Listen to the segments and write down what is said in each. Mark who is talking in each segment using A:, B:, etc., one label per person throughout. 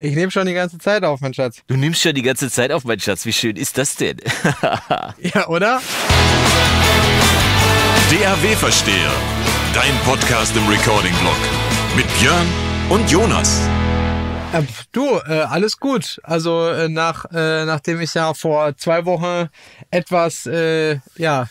A: Ich nehme schon die ganze Zeit auf, mein Schatz.
B: Du nimmst schon die ganze Zeit auf, mein Schatz. Wie schön ist das denn?
A: ja, oder?
C: DAW-Versteher. Dein Podcast im Recording-Blog. Mit Björn und Jonas.
A: Äh, du, äh, alles gut. Also äh, nach, äh, nachdem ich ja vor zwei Wochen etwas, äh, ja,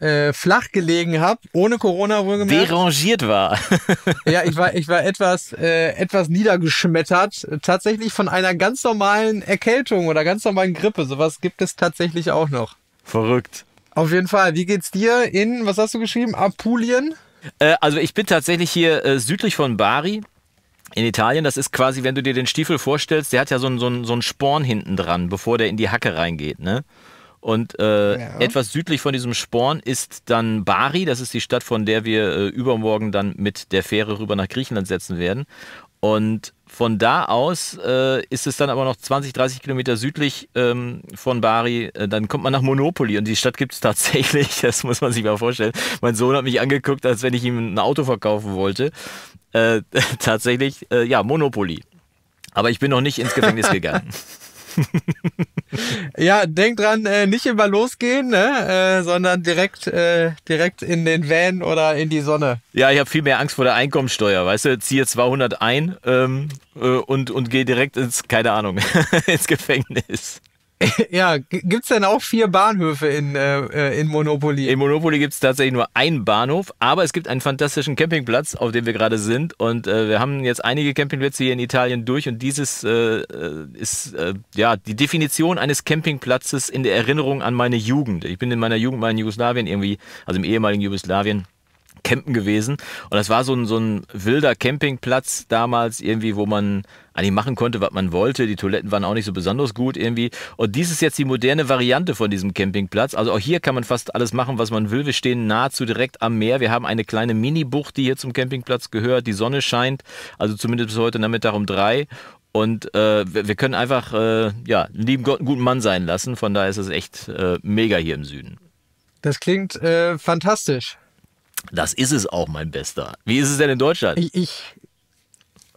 A: äh, flach gelegen habe, ohne Corona wohlgemerkt.
B: Derangiert war.
A: ja, ich war, ich war etwas, äh, etwas niedergeschmettert. Tatsächlich von einer ganz normalen Erkältung oder ganz normalen Grippe. Sowas gibt es tatsächlich auch noch.
B: Verrückt.
A: Auf jeden Fall. Wie geht's dir in, was hast du geschrieben? Apulien?
B: Äh, also ich bin tatsächlich hier äh, südlich von Bari. In Italien, das ist quasi, wenn du dir den Stiefel vorstellst, der hat ja so einen so so einen Sporn hinten dran, bevor der in die Hacke reingeht, ne? Und äh, ja. etwas südlich von diesem Sporn ist dann Bari. Das ist die Stadt, von der wir äh, übermorgen dann mit der Fähre rüber nach Griechenland setzen werden. Und von da aus äh, ist es dann aber noch 20, 30 Kilometer südlich ähm, von Bari. Äh, dann kommt man nach Monopoly und die Stadt gibt es tatsächlich. Das muss man sich mal vorstellen. Mein Sohn hat mich angeguckt, als wenn ich ihm ein Auto verkaufen wollte. Äh, tatsächlich, äh, ja, Monopoly. Aber ich bin noch nicht ins Gefängnis gegangen.
A: Ja, denk dran, äh, nicht immer losgehen, ne? äh, sondern direkt, äh, direkt in den Van oder in die Sonne.
B: Ja, ich habe viel mehr Angst vor der Einkommensteuer, weißt du, ziehe 200 ein ähm, äh, und, und gehe direkt ins, keine Ahnung, ins Gefängnis.
A: Ja, gibt es denn auch vier Bahnhöfe in, äh, äh, in Monopoly?
B: In Monopoly gibt es tatsächlich nur einen Bahnhof, aber es gibt einen fantastischen Campingplatz, auf dem wir gerade sind. Und äh, wir haben jetzt einige Campingplätze hier in Italien durch und dieses äh, äh ist äh, ja die Definition eines Campingplatzes in der Erinnerung an meine Jugend. Ich bin in meiner Jugend mal in Jugoslawien irgendwie, also im ehemaligen Jugoslawien campen gewesen. Und das war so ein, so ein wilder Campingplatz damals irgendwie, wo man eigentlich machen konnte, was man wollte. Die Toiletten waren auch nicht so besonders gut irgendwie. Und dies ist jetzt die moderne Variante von diesem Campingplatz. Also auch hier kann man fast alles machen, was man will. Wir stehen nahezu direkt am Meer. Wir haben eine kleine Mini-Bucht, die hier zum Campingplatz gehört. Die Sonne scheint, also zumindest bis heute Nachmittag um drei. Und äh, wir können einfach äh, ja, einen lieben Gott einen guten Mann sein lassen. Von daher ist es echt äh, mega hier im Süden.
A: Das klingt äh, fantastisch.
B: Das ist es auch, mein Bester. Wie ist es denn in Deutschland?
A: Ich, ich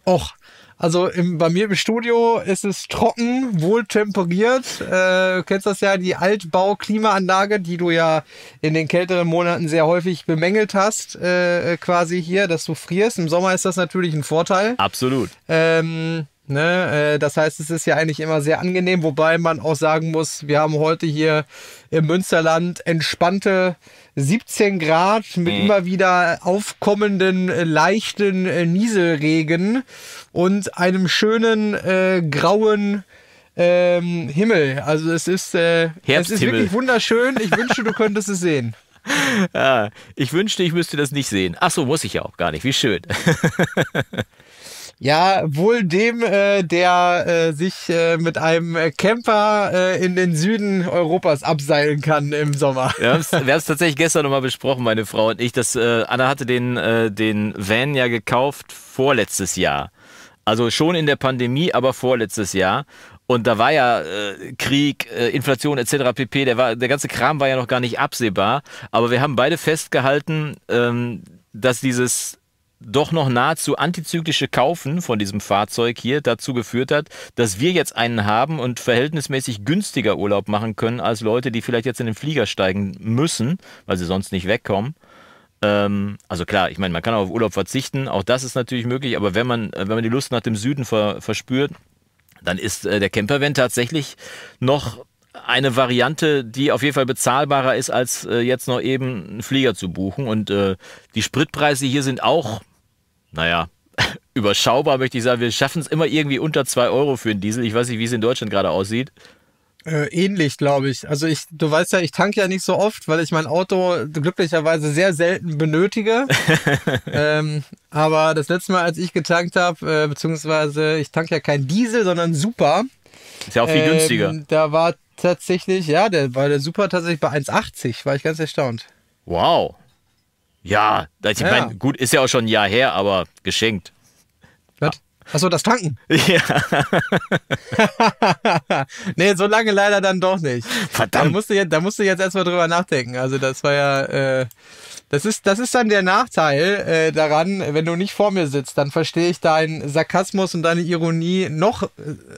A: och, also im, bei mir im Studio ist es trocken, wohl temperiert. Äh, du kennst das ja, die Altbau-Klimaanlage, die du ja in den kälteren Monaten sehr häufig bemängelt hast, äh, quasi hier, dass du frierst. Im Sommer ist das natürlich ein Vorteil.
B: Absolut.
A: Ähm, Ne, äh, das heißt, es ist ja eigentlich immer sehr angenehm, wobei man auch sagen muss, wir haben heute hier im Münsterland entspannte 17 Grad mit mhm. immer wieder aufkommenden äh, leichten äh, Nieselregen und einem schönen äh, grauen ähm, Himmel. Also es ist, äh, es ist wirklich wunderschön. Ich wünschte, du könntest es sehen.
B: Ja, ich wünschte, ich müsste das nicht sehen. Ach so, muss ich ja auch gar nicht. Wie schön.
A: Ja, wohl dem, äh, der äh, sich äh, mit einem Camper äh, in den Süden Europas abseilen kann im Sommer.
B: Wir haben es tatsächlich gestern nochmal besprochen, meine Frau und ich. Dass, äh, Anna hatte den, äh, den Van ja gekauft vorletztes Jahr. Also schon in der Pandemie, aber vorletztes Jahr. Und da war ja äh, Krieg, äh, Inflation etc. pp. Der, war, der ganze Kram war ja noch gar nicht absehbar. Aber wir haben beide festgehalten, ähm, dass dieses doch noch nahezu antizyklische Kaufen von diesem Fahrzeug hier dazu geführt hat, dass wir jetzt einen haben und verhältnismäßig günstiger Urlaub machen können als Leute, die vielleicht jetzt in den Flieger steigen müssen, weil sie sonst nicht wegkommen. Ähm, also klar, ich meine, man kann auch auf Urlaub verzichten, auch das ist natürlich möglich, aber wenn man, wenn man die Lust nach dem Süden ver, verspürt, dann ist äh, der Campervan tatsächlich noch eine Variante, die auf jeden Fall bezahlbarer ist, als äh, jetzt noch eben einen Flieger zu buchen. Und äh, die Spritpreise hier sind auch naja, überschaubar möchte ich sagen. Wir schaffen es immer irgendwie unter 2 Euro für einen Diesel. Ich weiß nicht, wie es in Deutschland gerade aussieht.
A: Äh, ähnlich, glaube ich. Also ich, du weißt ja, ich tanke ja nicht so oft, weil ich mein Auto glücklicherweise sehr selten benötige. ähm, aber das letzte Mal, als ich getankt habe, äh, beziehungsweise ich tanke ja kein Diesel, sondern Super.
B: Ist ja auch viel ähm, günstiger.
A: Da war tatsächlich, ja, der war der Super tatsächlich bei 1,80. War ich ganz erstaunt.
B: Wow. Ja, ich ja. meine, gut, ist ja auch schon ein Jahr her, aber geschenkt.
A: Was? Achso, das Tanken. Ja. nee, so lange leider dann doch nicht.
B: Verdammt.
A: Da musst du jetzt, da musst du jetzt erstmal drüber nachdenken. Also das war ja, äh, Das ist, das ist dann der Nachteil äh, daran, wenn du nicht vor mir sitzt, dann verstehe ich deinen Sarkasmus und deine Ironie noch, äh,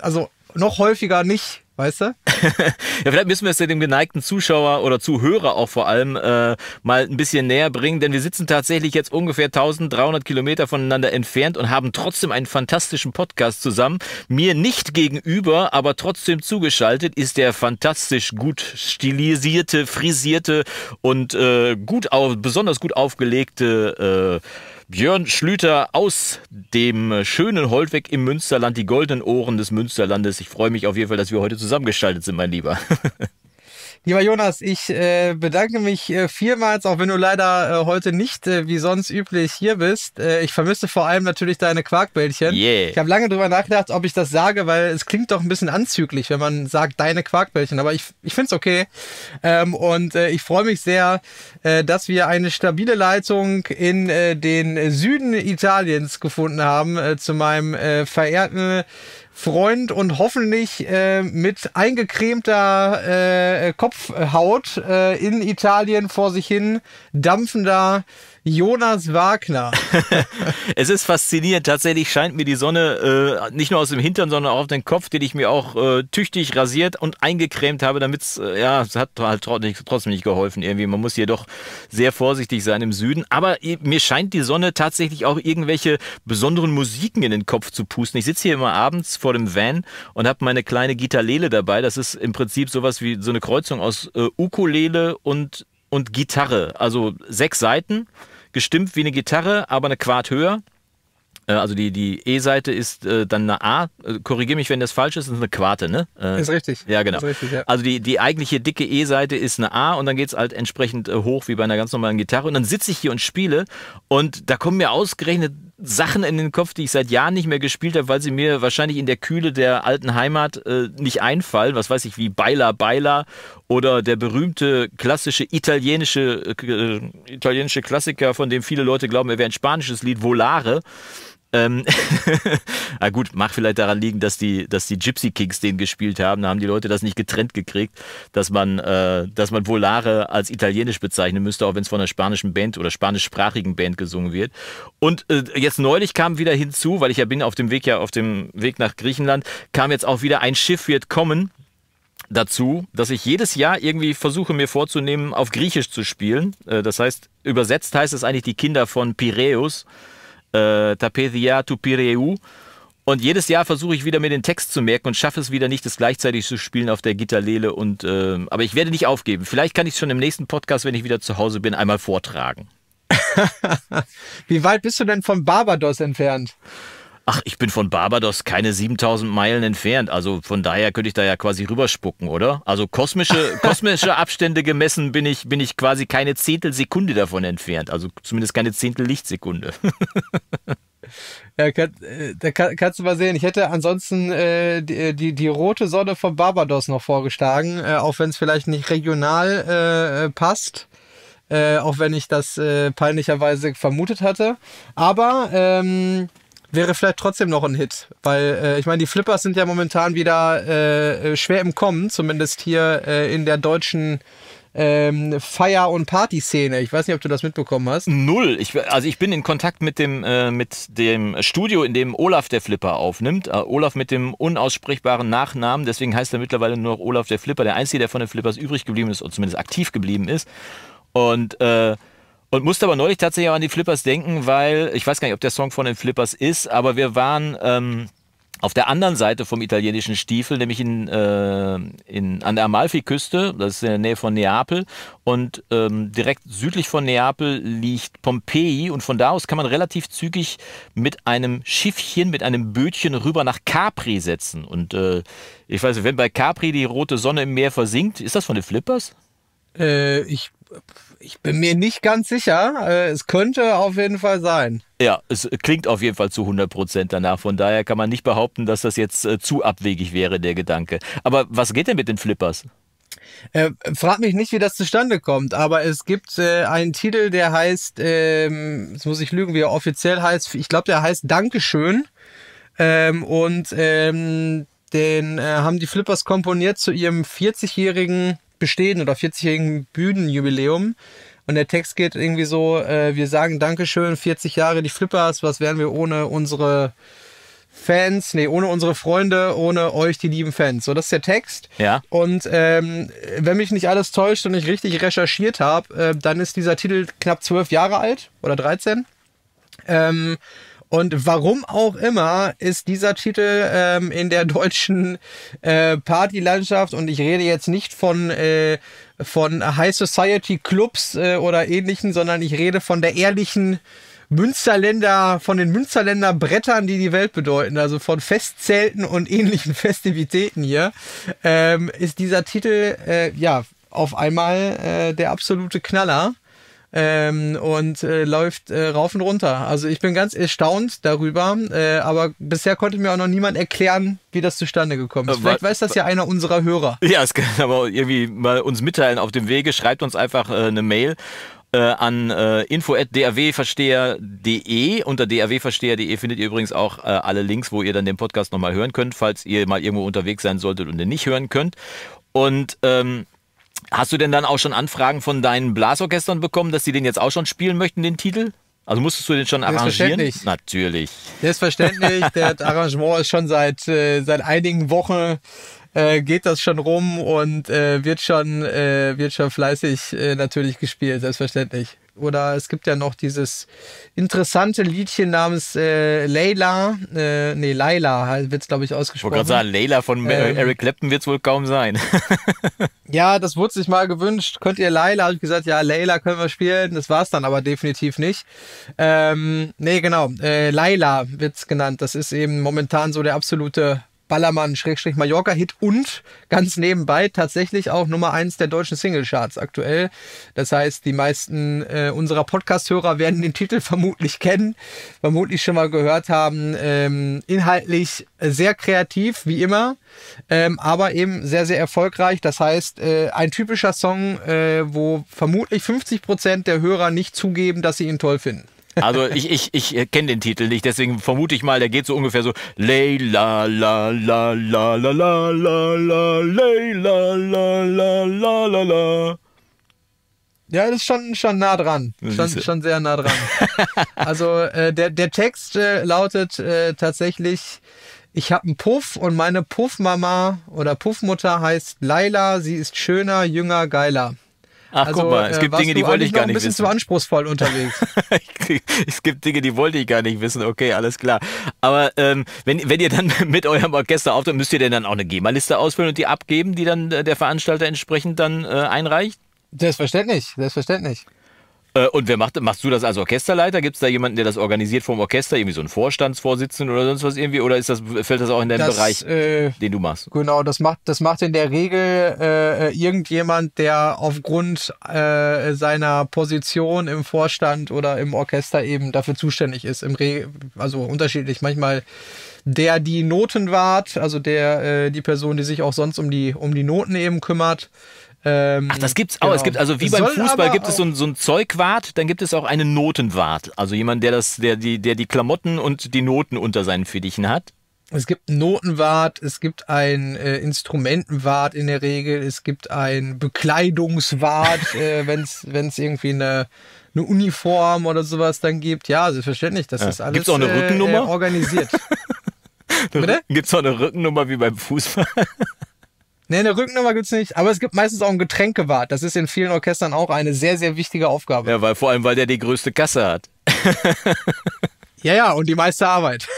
A: also noch häufiger nicht weißt du?
B: ja, vielleicht müssen wir es ja dem geneigten Zuschauer oder Zuhörer auch vor allem äh, mal ein bisschen näher bringen, denn wir sitzen tatsächlich jetzt ungefähr 1300 Kilometer voneinander entfernt und haben trotzdem einen fantastischen Podcast zusammen. Mir nicht gegenüber, aber trotzdem zugeschaltet ist der fantastisch gut stilisierte, frisierte und äh, gut auf, besonders gut aufgelegte äh, Björn Schlüter aus dem schönen Holtweg im Münsterland, die goldenen Ohren des Münsterlandes. Ich freue mich auf jeden Fall, dass wir heute zusammengeschaltet sind, mein Lieber.
A: Lieber Jonas, ich äh, bedanke mich äh, vielmals, auch wenn du leider äh, heute nicht äh, wie sonst üblich hier bist. Äh, ich vermisse vor allem natürlich deine Quarkbällchen.
B: Yeah.
A: Ich habe lange drüber nachgedacht, ob ich das sage, weil es klingt doch ein bisschen anzüglich, wenn man sagt deine Quarkbällchen. Aber ich, ich finde es okay. Ähm, und äh, ich freue mich sehr, dass wir eine stabile Leitung in den Süden Italiens gefunden haben zu meinem verehrten Freund und hoffentlich äh, mit eingecremter äh, Kopfhaut äh, in Italien vor sich hin dampfender Jonas Wagner.
B: es ist faszinierend. Tatsächlich scheint mir die Sonne äh, nicht nur aus dem Hintern, sondern auch auf den Kopf, den ich mir auch äh, tüchtig rasiert und eingecremt habe, damit es, äh, ja, es hat halt trotzdem nicht geholfen irgendwie. Man muss hier doch sehr vorsichtig sein im Süden. Aber mir scheint die Sonne tatsächlich auch irgendwelche besonderen Musiken in den Kopf zu pusten. Ich sitze hier immer abends vor dem Van und habe meine kleine Gitarlele dabei. Das ist im Prinzip sowas wie so eine Kreuzung aus äh, Ukulele und und Gitarre. Also sechs Seiten gestimmt wie eine Gitarre, aber eine Quart höher. Äh, also die, die E-Seite ist äh, dann eine A. Äh, Korrigiere mich, wenn das falsch ist, das ist eine Quarte, ne?
A: Äh, ist richtig.
B: Ja, genau.
A: Richtig,
B: ja. Also die, die eigentliche dicke E-Seite ist eine A und dann geht es halt entsprechend äh, hoch wie bei einer ganz normalen Gitarre. Und dann sitze ich hier und spiele und da kommen mir ausgerechnet Sachen in den Kopf, die ich seit Jahren nicht mehr gespielt habe, weil sie mir wahrscheinlich in der Kühle der alten Heimat äh, nicht einfallen. Was weiß ich, wie Baila Baila oder der berühmte klassische italienische, äh, italienische Klassiker, von dem viele Leute glauben, er wäre ein spanisches Lied, Volare. Ähm, na gut, mag vielleicht daran liegen, dass die, dass die Gypsy Kings den gespielt haben. Da haben die Leute das nicht getrennt gekriegt, dass man, äh, dass man Volare als italienisch bezeichnen müsste, auch wenn es von einer spanischen Band oder spanischsprachigen Band gesungen wird. Und äh, jetzt neulich kam wieder hinzu, weil ich ja bin auf dem Weg ja auf dem Weg nach Griechenland, kam jetzt auch wieder ein Schiff wird kommen dazu, dass ich jedes Jahr irgendwie versuche mir vorzunehmen, auf Griechisch zu spielen. Äh, das heißt, übersetzt heißt es eigentlich die Kinder von Piräus äh, Tapetia tu Pireu. Und jedes Jahr versuche ich wieder mir den Text zu merken und schaffe es wieder nicht, das gleichzeitig zu spielen auf der Gitarlele. Und, äh, aber ich werde nicht aufgeben. Vielleicht kann ich es schon im nächsten Podcast, wenn ich wieder zu Hause bin, einmal vortragen.
A: Wie weit bist du denn von Barbados entfernt?
B: Ach, ich bin von Barbados keine 7000 Meilen entfernt. Also von daher könnte ich da ja quasi rüberspucken, oder? Also kosmische, kosmische Abstände gemessen bin ich, bin ich quasi keine Zehntelsekunde davon entfernt. Also zumindest keine Zehntel Lichtsekunde.
A: Ja, kann, äh, da kann, kannst du mal sehen. Ich hätte ansonsten äh, die, die, die rote Sonne von Barbados noch vorgeschlagen, äh, auch wenn es vielleicht nicht regional äh, passt. Äh, auch wenn ich das äh, peinlicherweise vermutet hatte. Aber ähm, wäre vielleicht trotzdem noch ein Hit. Weil äh, ich meine, die Flippers sind ja momentan wieder äh, schwer im Kommen, zumindest hier äh, in der deutschen ähm, Feier- und Partyszene. Ich weiß nicht, ob du das mitbekommen hast.
B: Null. Ich, also ich bin in Kontakt mit dem, äh, mit dem Studio, in dem Olaf der Flipper aufnimmt. Äh, Olaf mit dem unaussprechbaren Nachnamen, deswegen heißt er mittlerweile nur noch Olaf der Flipper. Der Einzige, der von den Flippers übrig geblieben ist, oder zumindest aktiv geblieben ist. Und äh, und musste aber neulich tatsächlich auch an die Flippers denken, weil ich weiß gar nicht, ob der Song von den Flippers ist, aber wir waren ähm, auf der anderen Seite vom italienischen Stiefel, nämlich in, äh, in, an der Amalfiküste, das ist in der Nähe von Neapel. Und ähm, direkt südlich von Neapel liegt Pompeji. Und von da aus kann man relativ zügig mit einem Schiffchen, mit einem Bötchen rüber nach Capri setzen. Und äh, ich weiß nicht, wenn bei Capri die rote Sonne im Meer versinkt, ist das von den Flippers?
A: Äh, ich ich bin mir nicht ganz sicher. Äh, es könnte auf jeden Fall sein.
B: Ja, es klingt auf jeden Fall zu 100 Prozent danach. Von daher kann man nicht behaupten, dass das jetzt äh, zu abwegig wäre, der Gedanke. Aber was geht denn mit den Flippers?
A: Äh, frag mich nicht, wie das zustande kommt, aber es gibt äh, einen Titel, der heißt, ähm, jetzt muss ich lügen, wie er offiziell heißt. Ich glaube, der heißt Dankeschön. Ähm, und ähm, den äh, haben die Flippers komponiert zu ihrem 40-jährigen Bestehen oder 40-jährigen Bühnenjubiläum. Und der Text geht irgendwie so, äh, wir sagen Dankeschön, 40 Jahre die Flippers, was wären wir ohne unsere Fans, nee, ohne unsere Freunde, ohne euch, die lieben Fans. So, das ist der Text.
B: Ja.
A: Und ähm, wenn mich nicht alles täuscht und ich richtig recherchiert habe, äh, dann ist dieser Titel knapp zwölf Jahre alt oder 13. Ähm, und warum auch immer ist dieser Titel ähm, in der deutschen äh, Partylandschaft und ich rede jetzt nicht von äh, von High Society Clubs äh, oder ähnlichen, sondern ich rede von der ehrlichen Münsterländer, von den Münsterländer Brettern, die die Welt bedeuten, also von Festzelten und ähnlichen Festivitäten hier, ähm, ist dieser Titel äh, ja auf einmal äh, der absolute Knaller. Ähm, und äh, läuft äh, rauf und runter. Also ich bin ganz erstaunt darüber, äh, aber bisher konnte mir auch noch niemand erklären, wie das zustande gekommen ist.
B: Äh,
A: Vielleicht weiß das ja einer unserer Hörer.
B: Ja, es kann aber irgendwie mal uns mitteilen auf dem Wege. Schreibt uns einfach äh, eine Mail äh, an äh, info@drwversteher.de. Unter drwversteher.de findet ihr übrigens auch äh, alle Links, wo ihr dann den Podcast nochmal hören könnt, falls ihr mal irgendwo unterwegs sein solltet und den nicht hören könnt. Und ähm, hast du denn dann auch schon Anfragen von deinen Blasorchestern bekommen, dass sie den jetzt auch schon spielen möchten, den Titel? Also musstest du den schon arrangieren?
A: Selbstverständlich.
B: Natürlich.
A: Selbstverständlich, der Arrangement ist schon seit, äh, seit einigen Wochen äh, geht das schon rum und äh, wird schon äh, wird schon fleißig äh, natürlich gespielt, selbstverständlich. Oder es gibt ja noch dieses interessante Liedchen namens äh, Layla, äh, nee, Laila wird es glaube ich
B: Ich wollte
A: ausgesprochen.
B: gerade sagen, Layla von äh,
A: Ähm.
B: Eric Clapton wird es wohl kaum sein.
A: Ja, das wurde sich mal gewünscht. Könnt ihr Laila? Habe ich gesagt, ja, Layla können wir spielen. Das war's dann aber definitiv nicht. Ähm, nee, genau. Äh, Laila wird's genannt. Das ist eben momentan so der absolute Ballermann Schrägstrich Mallorca Hit und ganz nebenbei tatsächlich auch Nummer eins der deutschen Singlecharts aktuell. Das heißt, die meisten äh, unserer Podcast-Hörer werden den Titel vermutlich kennen, vermutlich schon mal gehört haben. Ähm, inhaltlich sehr kreativ, wie immer, ähm, aber eben sehr, sehr erfolgreich. Das heißt, äh, ein typischer Song, äh, wo vermutlich 50 Prozent der Hörer nicht zugeben, dass sie ihn toll finden.
B: Also ich, ich, ich kenne den Titel nicht, deswegen vermute ich mal, der geht so ungefähr so Leila la la la la la la la Leila la la la la la.
A: Ja, das ist schon, schon nah dran.
B: Das
A: Schon, schon sehr nah dran. also äh, der, der Text äh, lautet äh, tatsächlich, ich habe einen Puff und meine Puffmama oder Puffmutter heißt Laila, sie ist schöner, jünger, geiler.
B: Ach guck mal, es
A: äh,
B: gibt Dinge, die wollte ich gar
A: noch ein
B: nicht
A: bisschen zu
B: wissen.
A: anspruchsvoll unterwegs.
B: es gibt Dinge, die wollte ich gar nicht wissen. Okay, alles klar. Aber ähm, wenn, wenn ihr dann mit eurem Orchester auftritt, müsst ihr denn dann auch eine GEMA-Liste ausfüllen und die abgeben, die dann äh, der Veranstalter entsprechend dann äh, einreicht?
A: selbstverständlich, selbstverständlich.
B: Äh, und wer macht, machst du das als Orchesterleiter? Gibt es da jemanden, der das organisiert vom Orchester? Irgendwie so ein Vorstandsvorsitzenden oder sonst was irgendwie? Oder ist das, fällt das auch in deinen
A: Das,
B: Bereich,
A: äh,
B: den du machst?
A: Genau, das macht, das macht in der Regel äh, irgendjemand, der aufgrund äh, seiner Position im Vorstand oder im Orchester eben dafür zuständig ist. Im Re also unterschiedlich. Manchmal der die Noten wahrt, also der äh, die Person, die sich auch sonst um die um die Noten eben kümmert. Ähm,
B: Ach, das gibt's auch. Es
A: genau.
B: gibt also wie
A: Es
B: beim Fußball gibt es so ein, so ein Zeugwart, dann gibt es auch einen Notenwart. Also jemand, der das, der die, der die Klamotten und die Noten unter seinen Fittichen hat.
A: Es gibt einen Notenwart, es gibt einen äh, Instrumentenwart in der Regel, es gibt einen Bekleidungswart, äh, wenn es irgendwie eine, eine Uniform oder sowas dann gibt. Ja, selbstverständlich, das ist alles
B: Gibt's auch eine
A: äh,
B: Rückennummer?
A: Organisiert. Bitte?
B: Gibt es auch eine Rückennummer wie beim Fußball?
A: Nee, eine Rückennummer gibt's nicht, aber es gibt meistens auch einen Getränkewart. Das ist in vielen Orchestern auch eine sehr, sehr wichtige Aufgabe.
B: Ja, weil vor allem, weil der die größte Kasse hat.
A: Ja, ja, und die meiste Arbeit.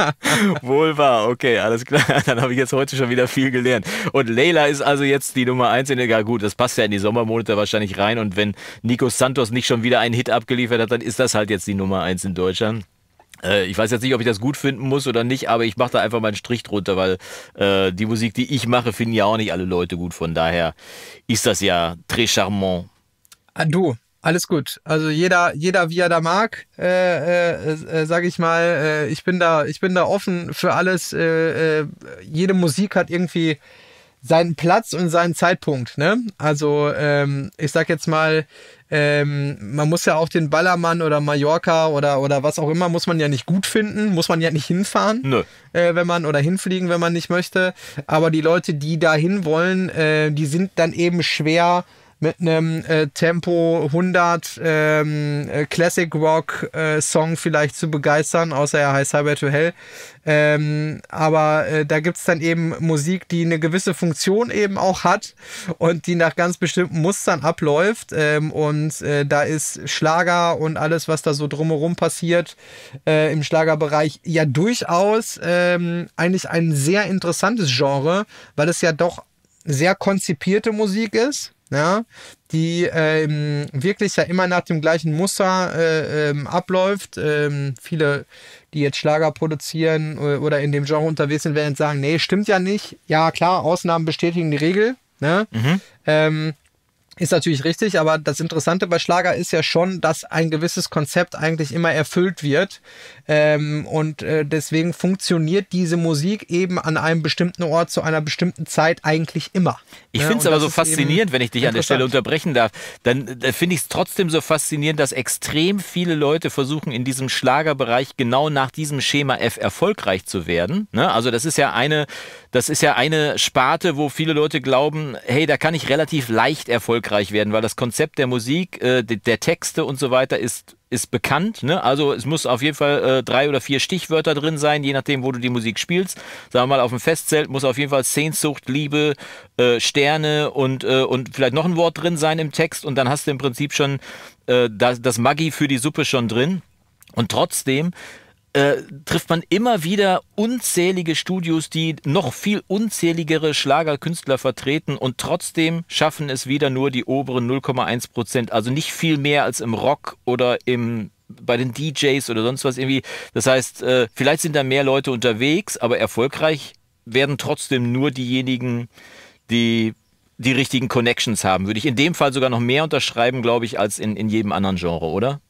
B: Wohl wahr, okay, alles klar. Dann habe ich jetzt heute schon wieder viel gelernt. Und Leila ist also jetzt die Nummer eins in der, ja gut, das passt ja in die Sommermonate wahrscheinlich rein. Und wenn Nico Santos nicht schon wieder einen Hit abgeliefert hat, dann ist das halt jetzt die Nummer eins in Deutschland. Äh, Ich weiß jetzt nicht, ob ich das gut finden muss oder nicht, aber ich mache da einfach mal einen Strich drunter, weil äh, die Musik, die ich mache, finden ja auch nicht alle Leute gut. Von daher ist das ja très charmant.
A: Ah, du, alles gut. Also jeder, jeder wie er da mag, äh, äh, äh, sage ich mal. Äh, ich bin da, ich bin da offen für alles. Äh, jede Musik hat irgendwie seinen Platz und seinen Zeitpunkt. Ne? Also ähm, ich sag jetzt mal, ähm, man muss ja auch den Ballermann oder Mallorca oder oder was auch immer muss man ja nicht gut finden, muss man ja nicht hinfahren
B: Nö.
A: äh, wenn man oder hinfliegen, wenn man nicht möchte. Aber die Leute, die da hin wollen, äh, die sind dann eben schwer mit einem äh, Tempo 100 ähm, äh, Classic Rock äh, Song vielleicht zu begeistern, außer er heißt Highway to Hell. Ähm, aber äh, da gibt's dann eben Musik, die eine gewisse Funktion eben auch hat und die nach ganz bestimmten Mustern abläuft. Ähm, und äh, da ist Schlager und alles, was da so drumherum passiert äh, im Schlagerbereich, ja durchaus ähm, eigentlich ein sehr interessantes Genre, weil es ja doch sehr konzipierte Musik ist ja, die ähm, wirklich ja immer nach dem gleichen Muster äh, ähm, abläuft. Ähm, viele, die jetzt Schlager produzieren äh, oder in dem Genre unterwegs sind, werden sagen, nee, stimmt ja nicht. Ja, klar, Ausnahmen bestätigen die Regel. Ne? Mhm. Ist natürlich richtig, aber das Interessante bei Schlager ist ja schon, dass ein gewisses Konzept eigentlich immer erfüllt wird. Ähm, und äh, deswegen funktioniert diese Musik eben an einem bestimmten Ort zu einer bestimmten Zeit eigentlich immer.
B: Ich finde es aber so faszinierend, wenn ich dich an der Stelle unterbrechen darf. Dann, dann finde ich es trotzdem so faszinierend, dass extrem viele Leute versuchen, in diesem Schlagerbereich genau nach diesem Schema F erfolgreich zu werden. Ne? Also das ist ja eine, das ist ja eine Sparte, wo viele Leute glauben, hey, da kann ich relativ leicht erfolgreich werden, weil das Konzept der Musik, äh, der Texte und so weiter ist ist bekannt. Ne? Also es muss auf jeden Fall äh, drei oder vier Stichwörter drin sein, je nachdem, wo du die Musik spielst. Sagen wir mal, auf dem Festzelt muss auf jeden Fall Sehnsucht, Liebe, äh, Sterne und, äh, und vielleicht noch ein Wort drin sein im Text und dann hast du im Prinzip schon äh, das, das Maggi für die Suppe schon drin. Und trotzdem äh, trifft man immer wieder unzählige Studios, die noch viel unzähligere Schlagerkünstler vertreten und trotzdem schaffen es wieder nur die oberen 0,1 Prozent. Also nicht viel mehr als im Rock oder im bei den DJs oder sonst was irgendwie. Das heißt, äh, vielleicht sind da mehr Leute unterwegs, aber erfolgreich werden trotzdem nur diejenigen, die die richtigen Connections haben. Würde ich in dem Fall sogar noch mehr unterschreiben, glaube ich, als in, in jedem anderen Genre, oder?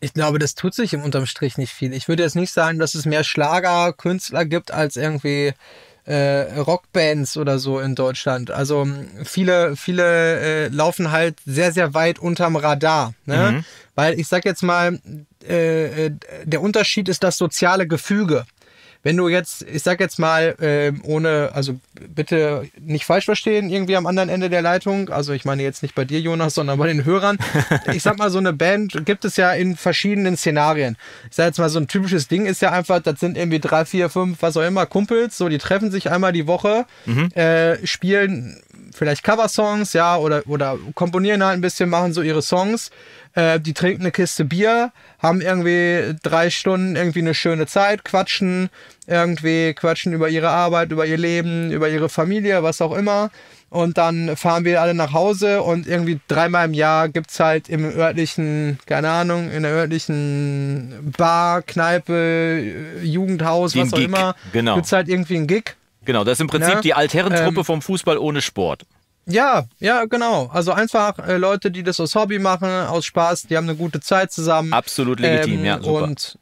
A: Ich glaube, das tut sich im Unterm Strich nicht viel. Ich würde jetzt nicht sagen, dass es mehr Schlagerkünstler gibt als irgendwie äh, Rockbands oder so in Deutschland. Also viele, viele äh, laufen halt sehr, sehr weit unterm Radar. Ne? Mhm. Weil ich sag jetzt mal, äh, äh der Unterschied ist das soziale Gefüge. Wenn du jetzt, ich sag jetzt mal, äh, ohne, also bitte nicht falsch verstehen, irgendwie am anderen Ende der Leitung, also ich meine jetzt nicht bei dir, Jonas, sondern bei den Hörern. Ich sag mal, so eine Band gibt es ja in verschiedenen Szenarien. Ich sag jetzt mal, so ein typisches Ding ist ja einfach, das sind irgendwie drei, vier, fünf, was auch immer, Kumpels, so, die treffen sich einmal die Woche, mhm. äh, spielen vielleicht Coversongs, ja, oder, oder komponieren halt ein bisschen, machen so ihre Songs äh, die trinken eine Kiste Bier, haben irgendwie drei Stunden irgendwie eine schöne Zeit, quatschen, irgendwie quatschen über ihre Arbeit, über ihr Leben, über ihre Familie, was auch immer. Und dann fahren wir alle nach Hause und irgendwie dreimal im Jahr gibt es halt im örtlichen, keine Ahnung, in der örtlichen Bar, Kneipe, Jugendhaus, was auch Gig. immer,
B: genau.
A: es halt irgendwie einen Gig.
B: Genau, das ist im Prinzip ja? die Altherrentruppe ähm, vom Fußball ohne Sport.
A: Ja, ja, genau. Also einfach äh, Leute, die das aus Hobby machen, aus Spaß, die haben eine gute Zeit zusammen.
B: Absolut legitim, ähm, ja. Super.
A: Und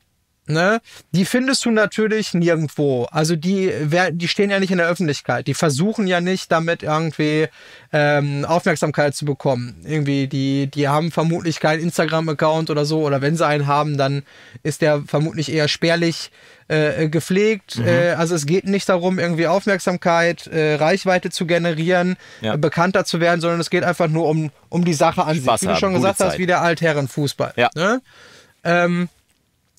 A: ne, die findest du natürlich nirgendwo. Also die, die stehen ja nicht in der Öffentlichkeit. Die versuchen ja nicht damit irgendwie ähm, Aufmerksamkeit zu bekommen. Irgendwie, die, die haben vermutlich keinen Instagram-Account oder so. Oder wenn sie einen haben, dann ist der vermutlich eher spärlich äh, gepflegt. Mhm. Äh, also es geht nicht darum, irgendwie Aufmerksamkeit, äh, Reichweite zu generieren, ja. Äh, bekannter zu werden, sondern es geht einfach nur um, um die Sache an Spaß sich. Wie du schon gesagt Zeit. hast, wie der Altherrenfußball. Ja. Ne? Ähm,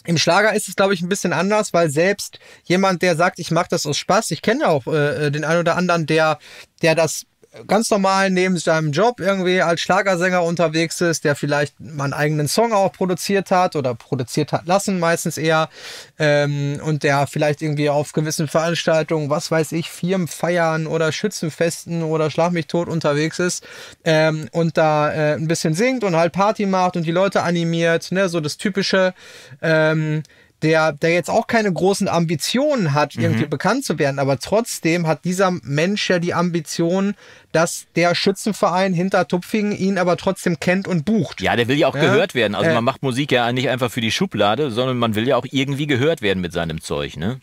A: im Schlager ist es, glaube ich, ein bisschen anders, weil selbst jemand, der sagt, ich mache das aus Spaß, ich kenne auch äh, den einen oder anderen, der, der das ganz normal neben seinem Job irgendwie als Schlagersänger unterwegs ist, der vielleicht mal einen eigenen Song auch produziert hat oder produziert hat lassen, meistens eher, ähm, und der vielleicht irgendwie auf gewissen Veranstaltungen, was weiß ich, Firmenfeiern oder Schützenfesten oder Schlag mich tot unterwegs ist ähm, und da äh, ein bisschen singt und halt Party macht und die Leute animiert, ne, so das typische, ähm, der, der jetzt auch keine großen Ambitionen hat, irgendwie mhm. bekannt zu werden, aber trotzdem hat dieser Mensch ja die Ambition, dass der Schützenverein hinter Tupfingen ihn aber trotzdem kennt und bucht.
B: Ja, der will ja auch ja? gehört werden. Also äh, man macht Musik ja nicht einfach für die Schublade, sondern man will ja auch irgendwie gehört werden mit seinem Zeug, ne?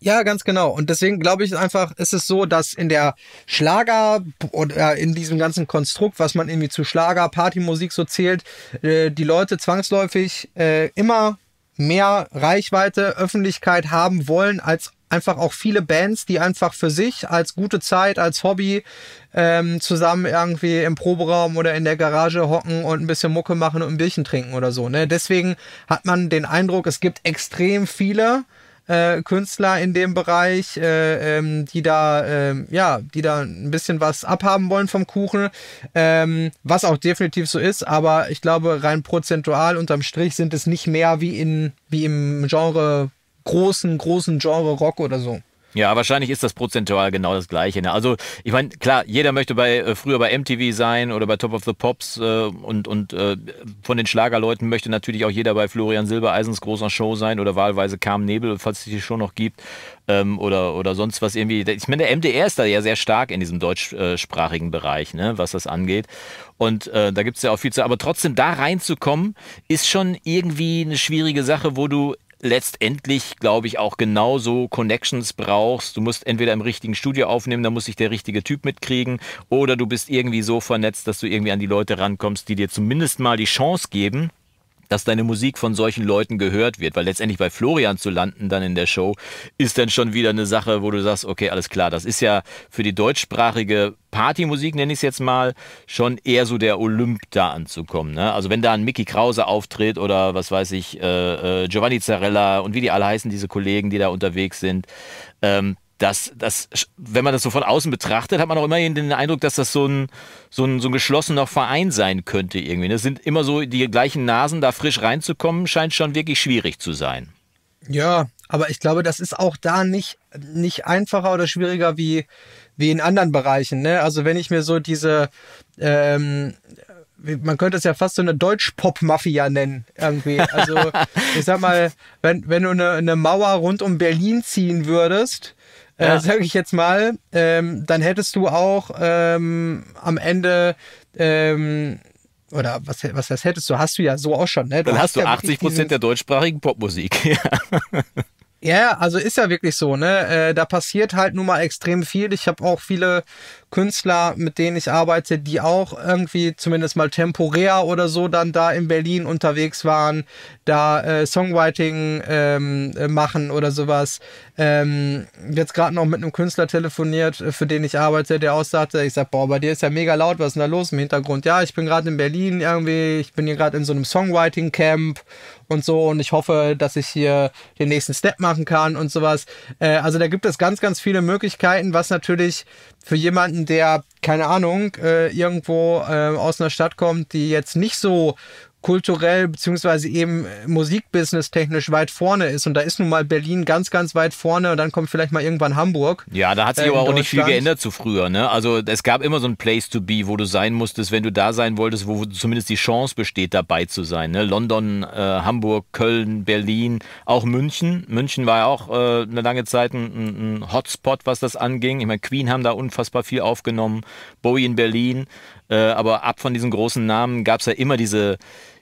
A: Ja, ganz genau. Und deswegen glaube ich einfach, ist es so, dass in der Schlager oder in diesem ganzen Konstrukt, was man irgendwie zu Schlager, Partymusik so zählt, äh, die Leute zwangsläufig äh, immer mehr Reichweite, Öffentlichkeit haben wollen als einfach auch viele Bands, die einfach für sich als gute Zeit, als Hobby ähm, zusammen irgendwie im Proberaum oder in der Garage hocken und ein bisschen Mucke machen und ein Bierchen trinken oder so. Ne? Deswegen hat man den Eindruck, es gibt extrem viele äh, Künstler in dem Bereich, äh, ähm, die da, äh, ja, die da ein bisschen was abhaben wollen vom Kuchen, ähm, was auch definitiv so ist, aber ich glaube, rein prozentual unterm Strich sind es nicht mehr wie in, wie im Genre, großen, großen Genre Rock oder so.
B: Ja, wahrscheinlich ist das prozentual genau das Gleiche. Ne? Also, ich meine, klar, jeder möchte bei äh, früher bei MTV sein oder bei Top of the Pops äh, und, und äh, von den Schlagerleuten möchte natürlich auch jeder bei Florian Silbereisens großer Show sein oder wahlweise Carmen Nebel, falls es die Show noch gibt ähm, oder, oder sonst was irgendwie. Ich meine, der MDR ist da ja sehr stark in diesem deutschsprachigen Bereich, ne, was das angeht. Und äh, da gibt es ja auch viel zu. Aber trotzdem da reinzukommen, ist schon irgendwie eine schwierige Sache, wo du letztendlich, glaube ich, auch genauso Connections brauchst. Du musst entweder im richtigen Studio aufnehmen, da muss sich der richtige Typ mitkriegen, oder du bist irgendwie so vernetzt, dass du irgendwie an die Leute rankommst, die dir zumindest mal die Chance geben, dass deine Musik von solchen Leuten gehört wird, weil letztendlich bei Florian zu landen dann in der Show ist dann schon wieder eine Sache, wo du sagst, okay, alles klar, das ist ja für die deutschsprachige Partymusik, nenne ich es jetzt mal, schon eher so der Olymp da anzukommen. Ne? Also wenn da ein Mickey Krause auftritt oder was weiß ich, äh, äh, Giovanni Zarella und wie die alle heißen, diese Kollegen, die da unterwegs sind, ähm, dass das, wenn man das so von außen betrachtet, hat man auch immerhin den Eindruck, dass das so ein, so ein, so ein geschlossener Verein sein könnte irgendwie. Das sind immer so die gleichen Nasen, da frisch reinzukommen, scheint schon wirklich schwierig zu sein.
A: Ja, aber ich glaube, das ist auch da nicht, nicht einfacher oder schwieriger wie, wie in anderen Bereichen. Ne? Also wenn ich mir so diese, ähm, man könnte es ja fast so eine Deutsch-Pop-Mafia nennen, irgendwie. Also, ich sag mal, wenn, wenn du eine, eine Mauer rund um Berlin ziehen würdest, ja. äh, sage ich jetzt mal, ähm, dann hättest du auch ähm, am Ende ähm, oder was, was das hättest du, hast du ja so auch schon. Ne?
B: Du dann hast,
A: hast
B: du ja 80 Prozent der deutschsprachigen Popmusik.
A: ja, also ist ja wirklich so, ne? Äh, da passiert halt nun mal extrem viel. Ich habe auch viele Künstler, mit denen ich arbeite, die auch irgendwie zumindest mal temporär oder so dann da in Berlin unterwegs waren, da äh, Songwriting ähm, äh, machen oder sowas. Ähm, jetzt gerade noch mit einem Künstler telefoniert, äh, für den ich arbeite, der aussagte, ich sag, boah, bei dir ist ja mega laut, was ist denn da los im Hintergrund? Ja, ich bin gerade in Berlin irgendwie, ich bin hier gerade in so einem Songwriting-Camp und so und ich hoffe, dass ich hier den nächsten Step machen kann und sowas. Äh, also da gibt es ganz, ganz viele Möglichkeiten, was natürlich für jemanden, der, keine Ahnung, äh, irgendwo äh, aus einer Stadt kommt, die jetzt nicht so kulturell beziehungsweise eben musikbusiness technisch weit vorne ist. Und da ist nun mal Berlin ganz, ganz weit vorne und dann kommt vielleicht mal irgendwann Hamburg.
B: Ja, da hat sich äh, aber auch nicht viel geändert zu früher. Ne? Also es gab immer so ein Place to be, wo du sein musstest, wenn du da sein wolltest, wo zumindest die Chance besteht, dabei zu sein. Ne? London, äh, Hamburg, Köln, Berlin, auch München. München war ja auch äh, eine lange Zeit ein, ein Hotspot, was das anging. Ich meine, Queen haben da unfassbar viel aufgenommen, Bowie in Berlin. Äh, aber ab von diesen großen Namen gab es ja immer diese,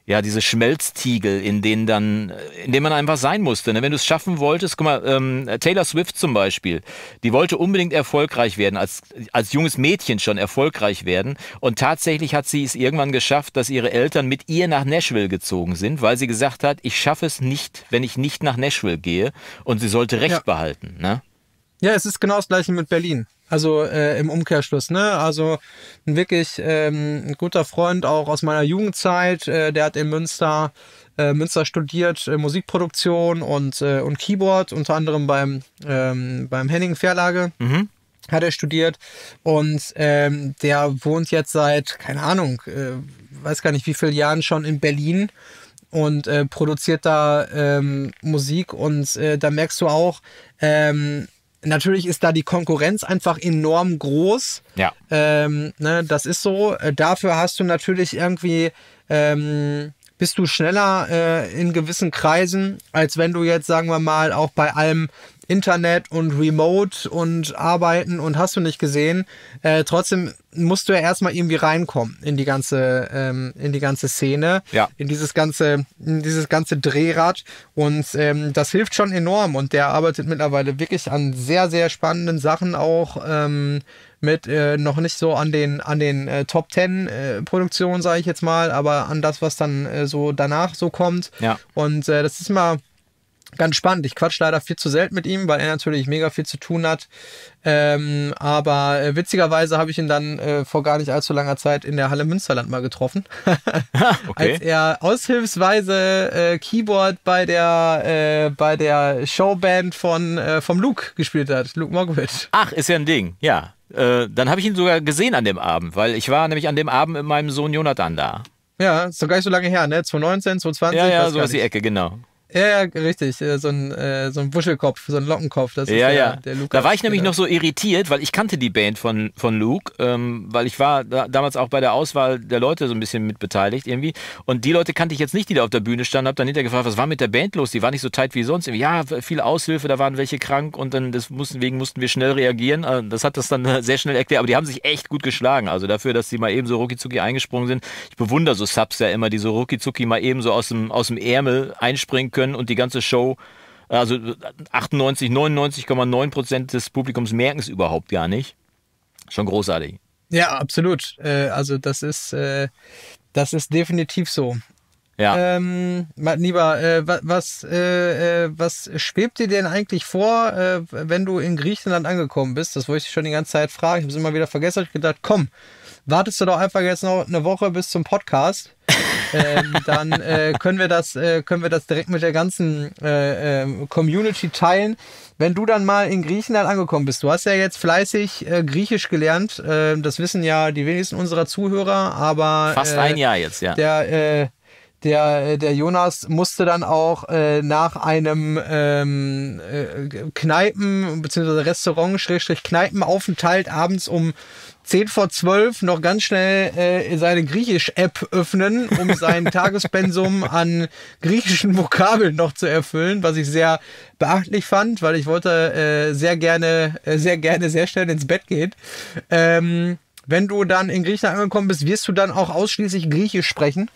B: ja, diese Schmelztiegel, in denen dann, in denen man einfach sein musste. Ne? Wenn du es schaffen wolltest, guck mal, ähm, Taylor Swift zum Beispiel, die wollte unbedingt erfolgreich werden, als, als junges Mädchen schon erfolgreich werden. Und tatsächlich hat sie es irgendwann geschafft, dass ihre Eltern mit ihr nach Nashville gezogen sind, weil sie gesagt hat, ich schaffe es nicht, wenn ich nicht nach Nashville gehe. Und sie sollte Recht ja. behalten. Ne?
A: Ja, es ist genau das gleiche mit Berlin. Also äh, im Umkehrschluss, ne? Also ein wirklich ähm, ein guter Freund auch aus meiner Jugendzeit, äh, der hat in Münster äh, Münster studiert äh, Musikproduktion und äh, und Keyboard, unter anderem beim ähm, beim Henning Verlage. Mhm. Hat er studiert und ähm, der wohnt jetzt seit, keine Ahnung, äh, weiß gar nicht wie viele Jahren schon in Berlin und äh, produziert da ähm, Musik und äh, da merkst du auch, ähm, Natürlich ist da die Konkurrenz einfach enorm groß.
B: Ja.
A: Ähm, ne, das ist so. Äh, dafür hast du natürlich irgendwie, ähm, bist du schneller äh, in gewissen Kreisen, als wenn du jetzt, sagen wir mal, auch bei allem Internet und Remote und Arbeiten und hast du nicht gesehen. Äh, trotzdem musst du ja erstmal irgendwie reinkommen in die ganze, ähm, in die ganze Szene,
B: Ja.
A: in dieses ganze, in dieses ganze Drehrad. Und ähm, das hilft schon enorm. Und der arbeitet mittlerweile wirklich an sehr, sehr spannenden Sachen auch. Ähm, mit äh, noch nicht so an den an den äh, Top Ten äh, Produktionen sage ich jetzt mal, aber an das was dann äh, so danach so kommt.
B: Ja.
A: Und äh, das ist mal ganz spannend. Ich quatsch leider viel zu selten mit ihm, weil er natürlich mega viel zu tun hat. Ähm, aber äh, witzigerweise habe ich ihn dann äh, vor gar nicht allzu langer Zeit in der Halle Münsterland mal getroffen.
B: Okay.
A: Als er aushilfsweise äh, Keyboard bei der, äh, bei der Showband von, äh, vom Luke gespielt hat, Luke Mogwitch.
B: Ach, ist ja ein Ding, ja. Äh, dann habe ich ihn sogar gesehen an dem Abend, weil ich war nämlich an dem Abend mit meinem Sohn Jonathan da.
A: Ja, ist doch gar nicht so lange her, ne? 2019, 2020.
B: Ja, ja, so ist die. Ecke, genau.
A: Ja, ja, richtig. äh, So ein, äh, so ein Wuschelkopf, so ein Lockenkopf. Das ist
B: Ja,
A: der,
B: ja.
A: der Lukas.
B: da war ich nämlich
A: genau.
B: noch so irritiert, weil ich kannte die Band von, von Luke, ähm, weil ich war da, damals auch bei der Auswahl der Leute so ein bisschen mitbeteiligt irgendwie. Und die Leute kannte ich jetzt nicht, die da auf der Bühne standen. Hab dann hinterher gefragt, was war mit der Band los? Die war nicht so tight wie sonst. Ja, viel Aushilfe, da waren welche krank und dann mussten, wegen mussten wir schnell reagieren. Äh, Das hat das dann sehr schnell erklärt. Aber die haben sich echt gut geschlagen. Also dafür, dass sie mal eben so ruckizucki eingesprungen sind. Ich bewundere so Subs ja immer, die so ruckizucki mal eben so aus dem, aus dem Ärmel einspringen können und die ganze Show also 98, 99,9 Prozent des Publikums merken es überhaupt gar nicht. Schon großartig.
A: Ja, absolut. Äh, also das ist, äh, das ist definitiv so.
B: Ja.
A: Ähm, lieber, äh, wa- was, äh, äh, was schwebt dir denn eigentlich vor, äh, wenn du in Griechenland angekommen bist? Das wollte ich schon die ganze Zeit fragen. Ich habe es immer wieder vergessen. Ich gedacht, komm, wartest du doch einfach jetzt noch eine Woche bis zum Podcast. Ähm, dann äh, können wir das, äh, können wir das direkt mit der ganzen äh, ähm, Community teilen. Wenn du dann mal in Griechenland angekommen bist, du hast ja jetzt fleißig äh, Griechisch gelernt. Äh, das wissen ja die wenigsten unserer Zuhörer, aber
B: Fast
A: äh,
B: ein Jahr jetzt, ja.
A: der, äh, der, der Jonas musste dann auch äh, nach einem ähm, äh, Kneipen- bzw. Restaurant-Kneipenaufenthalt abends um 10 vor 12 noch ganz schnell äh, seine Griechisch-App öffnen, um sein Tagespensum an griechischen Vokabeln noch zu erfüllen, was ich sehr beachtlich fand, weil ich wollte äh, sehr gerne, äh, sehr gerne, sehr schnell ins Bett gehen. Ähm, wenn du dann in Griechenland angekommen bist, wirst du dann auch ausschließlich Griechisch sprechen?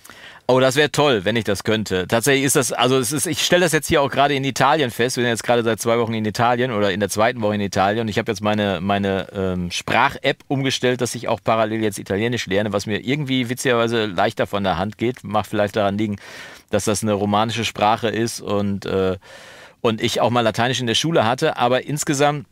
B: Oh, das wäre toll, wenn ich das könnte. Tatsächlich ist das, also es ist, ich stelle das jetzt hier auch gerade in Italien fest. Wir sind jetzt gerade seit zwei Wochen in Italien oder in der zweiten Woche in Italien und ich habe jetzt meine, meine ähm, Sprach-App umgestellt, dass ich auch parallel jetzt Italienisch lerne, was mir irgendwie witzigerweise leichter von der Hand geht. Mag vielleicht daran liegen, dass das eine romanische Sprache ist und, äh, und ich auch mal Lateinisch in der Schule hatte. Aber insgesamt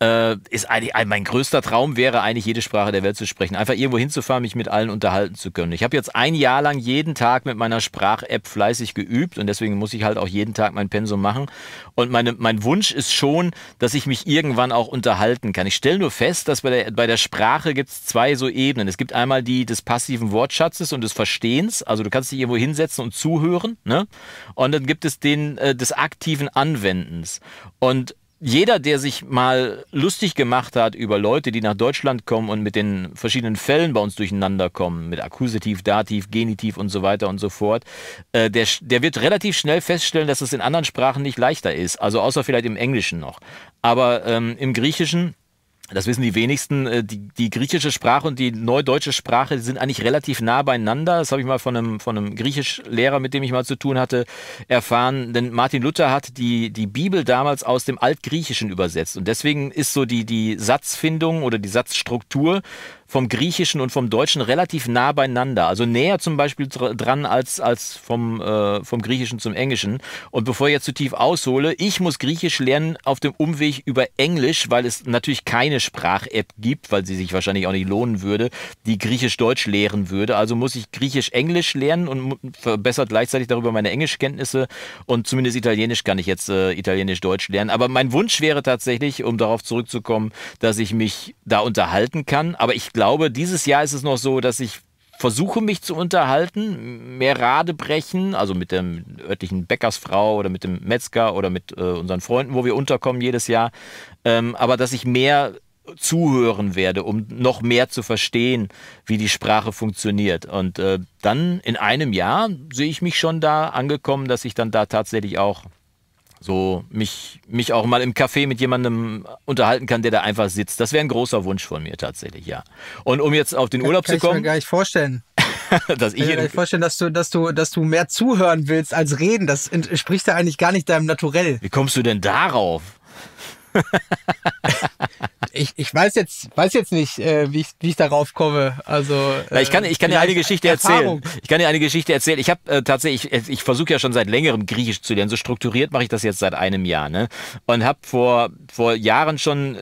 B: äh, ist eigentlich mein größter Traum wäre eigentlich jede Sprache der Welt zu sprechen. Einfach irgendwo hinzufahren, mich mit allen unterhalten zu können. Ich habe jetzt ein Jahr lang jeden Tag mit meiner Sprach-App fleißig geübt und deswegen muss ich halt auch jeden Tag mein Pensum machen. Und meine, mein Wunsch ist schon, dass ich mich irgendwann auch unterhalten kann. Ich stelle nur fest, dass bei der, bei der Sprache gibt es zwei so Ebenen. Es gibt einmal die des passiven Wortschatzes und des Verstehens. Also du kannst dich irgendwo hinsetzen und zuhören. Ne? Und dann gibt es den äh, des aktiven Anwendens. Und jeder, der sich mal lustig gemacht hat über Leute, die nach Deutschland kommen und mit den verschiedenen Fällen bei uns durcheinander kommen, mit Akkusativ, Dativ, Genitiv und so weiter und so fort, äh, der, der wird relativ schnell feststellen, dass es in anderen Sprachen nicht leichter ist. Also außer vielleicht im Englischen noch. Aber ähm, im Griechischen das wissen die wenigsten. äh, Die, die griechische Sprache und die neudeutsche Sprache sind eigentlich relativ nah beieinander. Das habe ich mal von einem, von einem Griechischlehrer, mit dem ich mal zu tun hatte, erfahren. Denn Martin Luther hat die, die Bibel damals aus dem Altgriechischen übersetzt. Und deswegen ist so die, die Satzfindung oder die Satzstruktur vom Griechischen und vom Deutschen relativ nah beieinander. Also näher zum Beispiel dr- dran als, als vom, äh, vom Griechischen zum Englischen. Und bevor ich jetzt zu tief aushole, ich muss Griechisch lernen auf dem Umweg über Englisch, weil es natürlich keine Sprach-App gibt, weil sie sich wahrscheinlich auch nicht lohnen würde, die Griechisch-Deutsch lehren würde. Also muss ich Griechisch-Englisch lernen und verbessert gleichzeitig darüber meine Englischkenntnisse. Und zumindest Italienisch kann ich jetzt äh, Italienisch-Deutsch lernen. Aber mein Wunsch wäre tatsächlich, um darauf zurückzukommen, dass ich mich da unterhalten kann. Aber ich glaube, dieses Jahr ist es noch so, dass ich versuche mich zu unterhalten, mehr Rade brechen, also mit der örtlichen Bäckersfrau oder mit dem Metzger oder mit äh, unseren Freunden, wo wir unterkommen jedes Jahr. Ähm, aber dass ich mehr zuhören werde, um noch mehr zu verstehen, wie die Sprache funktioniert. Und äh, dann in einem Jahr sehe ich mich schon da angekommen, dass ich dann da tatsächlich auch so mich, mich auch mal im Café mit jemandem unterhalten kann, der da einfach sitzt. Das wäre ein großer Wunsch von mir tatsächlich, ja. Und um jetzt auf den Urlaub
A: kann
B: zu kommen.
A: Ich kann mir gar nicht vorstellen.
B: dass ich
A: ich kann mir vorstellen, dass du, dass du, dass du mehr zuhören willst als reden. Das entspricht ja eigentlich gar nicht deinem Naturell.
B: Wie kommst du denn darauf?
A: ich, ich weiß jetzt, weiß jetzt nicht, äh, wie, ich, wie ich darauf komme. Also
B: äh, ich kann, ich kann dir eine Geschichte Erfahrung. erzählen. Ich kann dir eine Geschichte erzählen. Ich habe äh, tatsächlich, ich, ich versuche ja schon seit längerem Griechisch zu lernen. So strukturiert mache ich das jetzt seit einem Jahr, ne? Und habe vor vor Jahren schon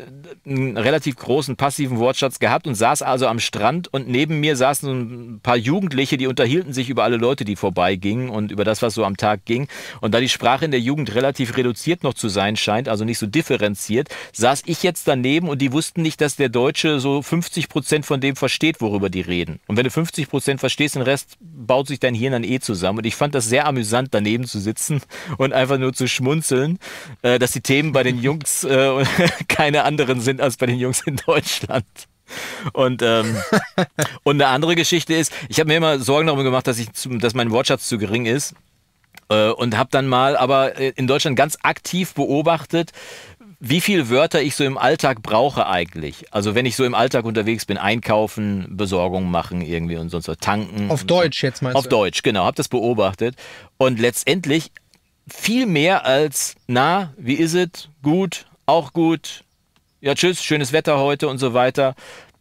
B: einen relativ großen passiven Wortschatz gehabt und saß also am Strand und neben mir saßen ein paar Jugendliche, die unterhielten sich über alle Leute, die vorbeigingen und über das, was so am Tag ging. Und da die Sprache in der Jugend relativ reduziert noch zu sein scheint, also nicht so differenziert, saß ich jetzt daneben und die wussten nicht, dass der Deutsche so 50 Prozent von dem versteht, worüber die reden. Und wenn du 50 Prozent verstehst, den Rest baut sich dein Hirn dann eh zusammen. Und ich fand das sehr amüsant, daneben zu sitzen und einfach nur zu schmunzeln, äh, dass die Themen bei den Jungs äh, keine anderen sind als bei den Jungs in Deutschland. Und, ähm, und eine andere Geschichte ist, ich habe mir immer Sorgen darum gemacht, dass, ich, dass mein Wortschatz zu gering ist. Äh, und habe dann mal aber in Deutschland ganz aktiv beobachtet, wie viele Wörter ich so im Alltag brauche eigentlich. Also wenn ich so im Alltag unterwegs bin, einkaufen, Besorgung machen irgendwie und sonst was, tanken.
A: Auf Deutsch jetzt meinst
B: Auf
A: du?
B: Auf Deutsch, genau, habe das beobachtet. Und letztendlich viel mehr als, na, wie ist es? Gut, auch gut, ja tschüss, schönes Wetter heute und so weiter.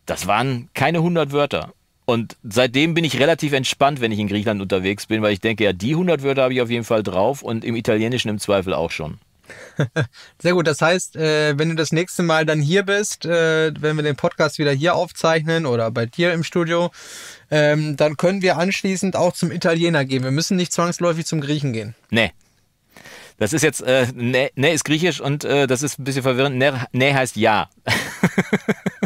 B: Das waren keine 100 Wörter. Und seitdem bin ich relativ entspannt, wenn ich in Griechenland unterwegs bin, weil ich denke, ja, die 100 Wörter habe ich auf jeden Fall drauf und im Italienischen im Zweifel auch schon.
A: Sehr gut. Das heißt, äh, wenn du das nächste Mal dann hier bist, äh, wenn wir den Podcast wieder hier aufzeichnen oder bei dir im Studio, ähm, dann können wir anschließend auch zum Italiener gehen. Wir müssen nicht zwangsläufig zum Griechen gehen.
B: Nee. Das ist jetzt, äh, ne, ne ist griechisch und äh, das ist ein bisschen verwirrend. Ne, ne heißt ja.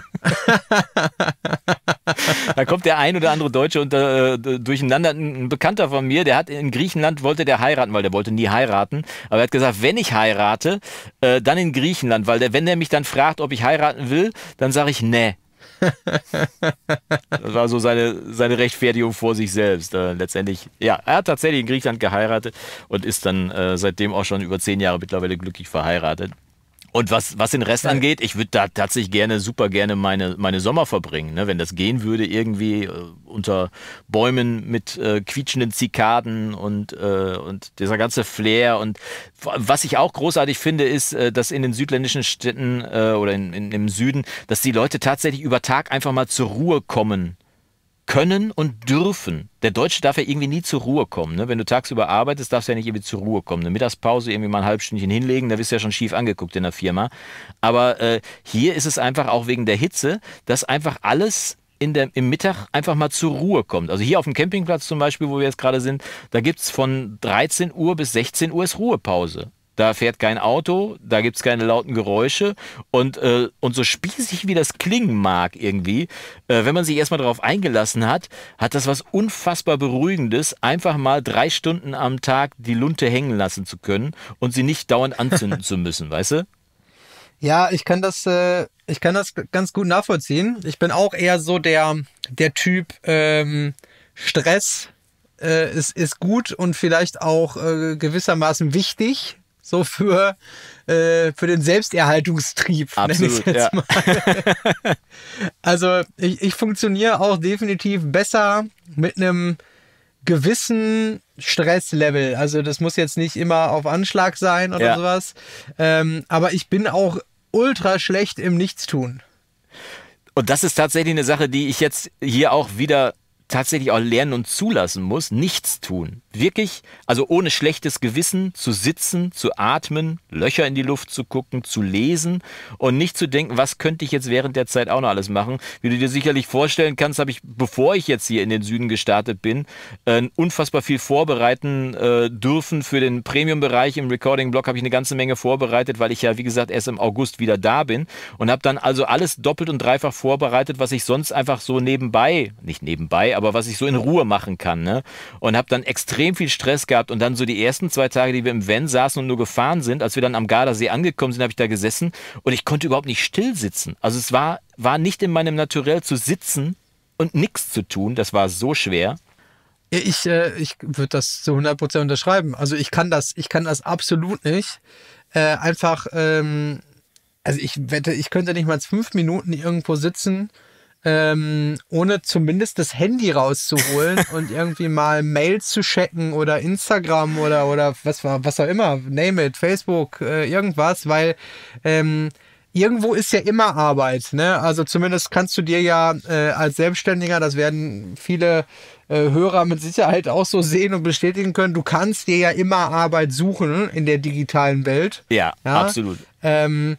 B: da kommt der ein oder andere Deutsche unter, äh, durcheinander. Ein Bekannter von mir, der hat in Griechenland, wollte der heiraten, weil der wollte nie heiraten. Aber er hat gesagt, wenn ich heirate, äh, dann in Griechenland, weil der, wenn der mich dann fragt, ob ich heiraten will, dann sage ich ne. das war so seine, seine Rechtfertigung vor sich selbst. Äh, letztendlich, ja, er hat tatsächlich in Griechenland geheiratet und ist dann äh, seitdem auch schon über zehn Jahre mittlerweile glücklich verheiratet. Und was, was den Rest angeht, ich würde da tatsächlich gerne, super gerne meine, meine Sommer verbringen. Ne? Wenn das gehen würde, irgendwie äh, unter Bäumen mit äh, quietschenden Zikaden und, äh, und dieser ganze Flair. Und was ich auch großartig finde, ist, äh, dass in den südländischen Städten äh, oder in, in, im Süden, dass die Leute tatsächlich über Tag einfach mal zur Ruhe kommen können und dürfen. Der Deutsche darf ja irgendwie nie zur Ruhe kommen. Ne? Wenn du tagsüber arbeitest, darfst du ja nicht irgendwie zur Ruhe kommen. Eine Mittagspause irgendwie mal ein halbes Stündchen hinlegen, da wirst du ja schon schief angeguckt in der Firma. Aber äh, hier ist es einfach auch wegen der Hitze, dass einfach alles in der, im Mittag einfach mal zur Ruhe kommt. Also hier auf dem Campingplatz zum Beispiel, wo wir jetzt gerade sind, da gibt es von 13 Uhr bis 16 Uhr ist Ruhepause. Da fährt kein Auto, da gibt es keine lauten Geräusche. Und, äh, und so spießig wie das klingen mag irgendwie, äh, wenn man sich erstmal darauf eingelassen hat, hat das was unfassbar Beruhigendes, einfach mal drei Stunden am Tag die Lunte hängen lassen zu können und sie nicht dauernd anzünden zu müssen, weißt du?
A: Ja, ich kann das, äh, ich kann das ganz gut nachvollziehen. Ich bin auch eher so der, der Typ ähm, Stress äh, ist, gut und vielleicht auch äh, gewissermaßen wichtig so für, äh, für den Selbsterhaltungstrieb.
B: Absolut,
A: ja. also ich, ich funktioniere auch definitiv besser mit einem gewissen Stresslevel. Also das muss jetzt nicht immer auf Anschlag sein oder ja. sowas. Ähm, aber ich bin auch ultra schlecht im Nichtstun.
B: Und das ist tatsächlich eine Sache, die ich jetzt hier auch wieder tatsächlich auch lernen und zulassen muss, nichts tun. Wirklich, also ohne schlechtes Gewissen zu sitzen, zu atmen, Löcher in die Luft zu gucken, zu lesen und nicht zu denken, was könnte ich jetzt während der Zeit auch noch alles machen. Wie du dir sicherlich vorstellen kannst, habe ich, bevor ich jetzt hier in den Süden gestartet bin, äh, unfassbar viel vorbereiten äh, dürfen für den Premium-Bereich. Im Recording-Blog habe ich eine ganze Menge vorbereitet, weil ich ja, wie gesagt, erst im August wieder da bin und habe dann also alles doppelt und dreifach vorbereitet, was ich sonst einfach so nebenbei, nicht nebenbei, aber was ich so in Ruhe machen kann. Ne? Und habe dann extrem viel Stress gehabt. Und dann so die ersten zwei Tage, die wir im Van saßen und nur gefahren sind, als wir dann am Gardasee angekommen sind, habe ich da gesessen und ich konnte überhaupt nicht still sitzen. Also es war, war nicht in meinem Naturell zu sitzen und nichts zu tun. Das war so schwer.
A: Ich, äh, ich würde das zu 100% unterschreiben. Also ich kann das, ich kann das absolut nicht. Äh, einfach, ähm, also ich wette, ich könnte nicht mal fünf Minuten irgendwo sitzen, ähm, ohne zumindest das Handy rauszuholen und irgendwie mal Mails zu checken oder Instagram oder, oder was war, was auch immer, name it, Facebook, äh, irgendwas, weil ähm, irgendwo ist ja immer Arbeit. Ne? Also zumindest kannst du dir ja äh, als Selbstständiger, das werden viele äh, Hörer mit Sicherheit auch so sehen und bestätigen können, du kannst dir ja immer Arbeit suchen in der digitalen Welt.
B: Ja, ja? absolut.
A: Ähm,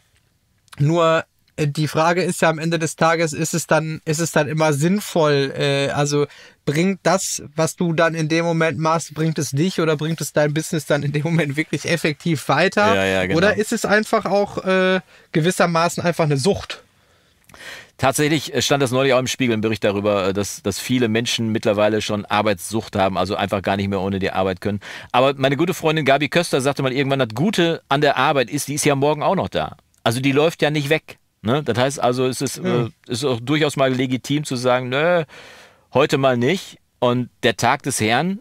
A: nur die Frage ist ja am Ende des Tages, ist es dann, ist es dann immer sinnvoll? Äh, also bringt das, was du dann in dem Moment machst, bringt es dich oder bringt es dein Business dann in dem Moment wirklich effektiv weiter?
B: Ja, ja, genau.
A: Oder ist es einfach auch äh, gewissermaßen einfach eine Sucht?
B: Tatsächlich stand das neulich auch im Spiegel, ein Bericht darüber, äh, dass, dass viele Menschen mittlerweile schon Arbeitssucht haben, also einfach gar nicht mehr ohne die Arbeit können. Aber meine gute Freundin Gabi Köster sagte mal irgendwann, das Gute an der Arbeit ist, die ist ja morgen auch noch da. Also die läuft ja nicht weg. Ne? Das heißt also, es ist, mhm. äh, ist auch durchaus mal legitim zu sagen, nö, heute mal nicht. Und der Tag des Herrn,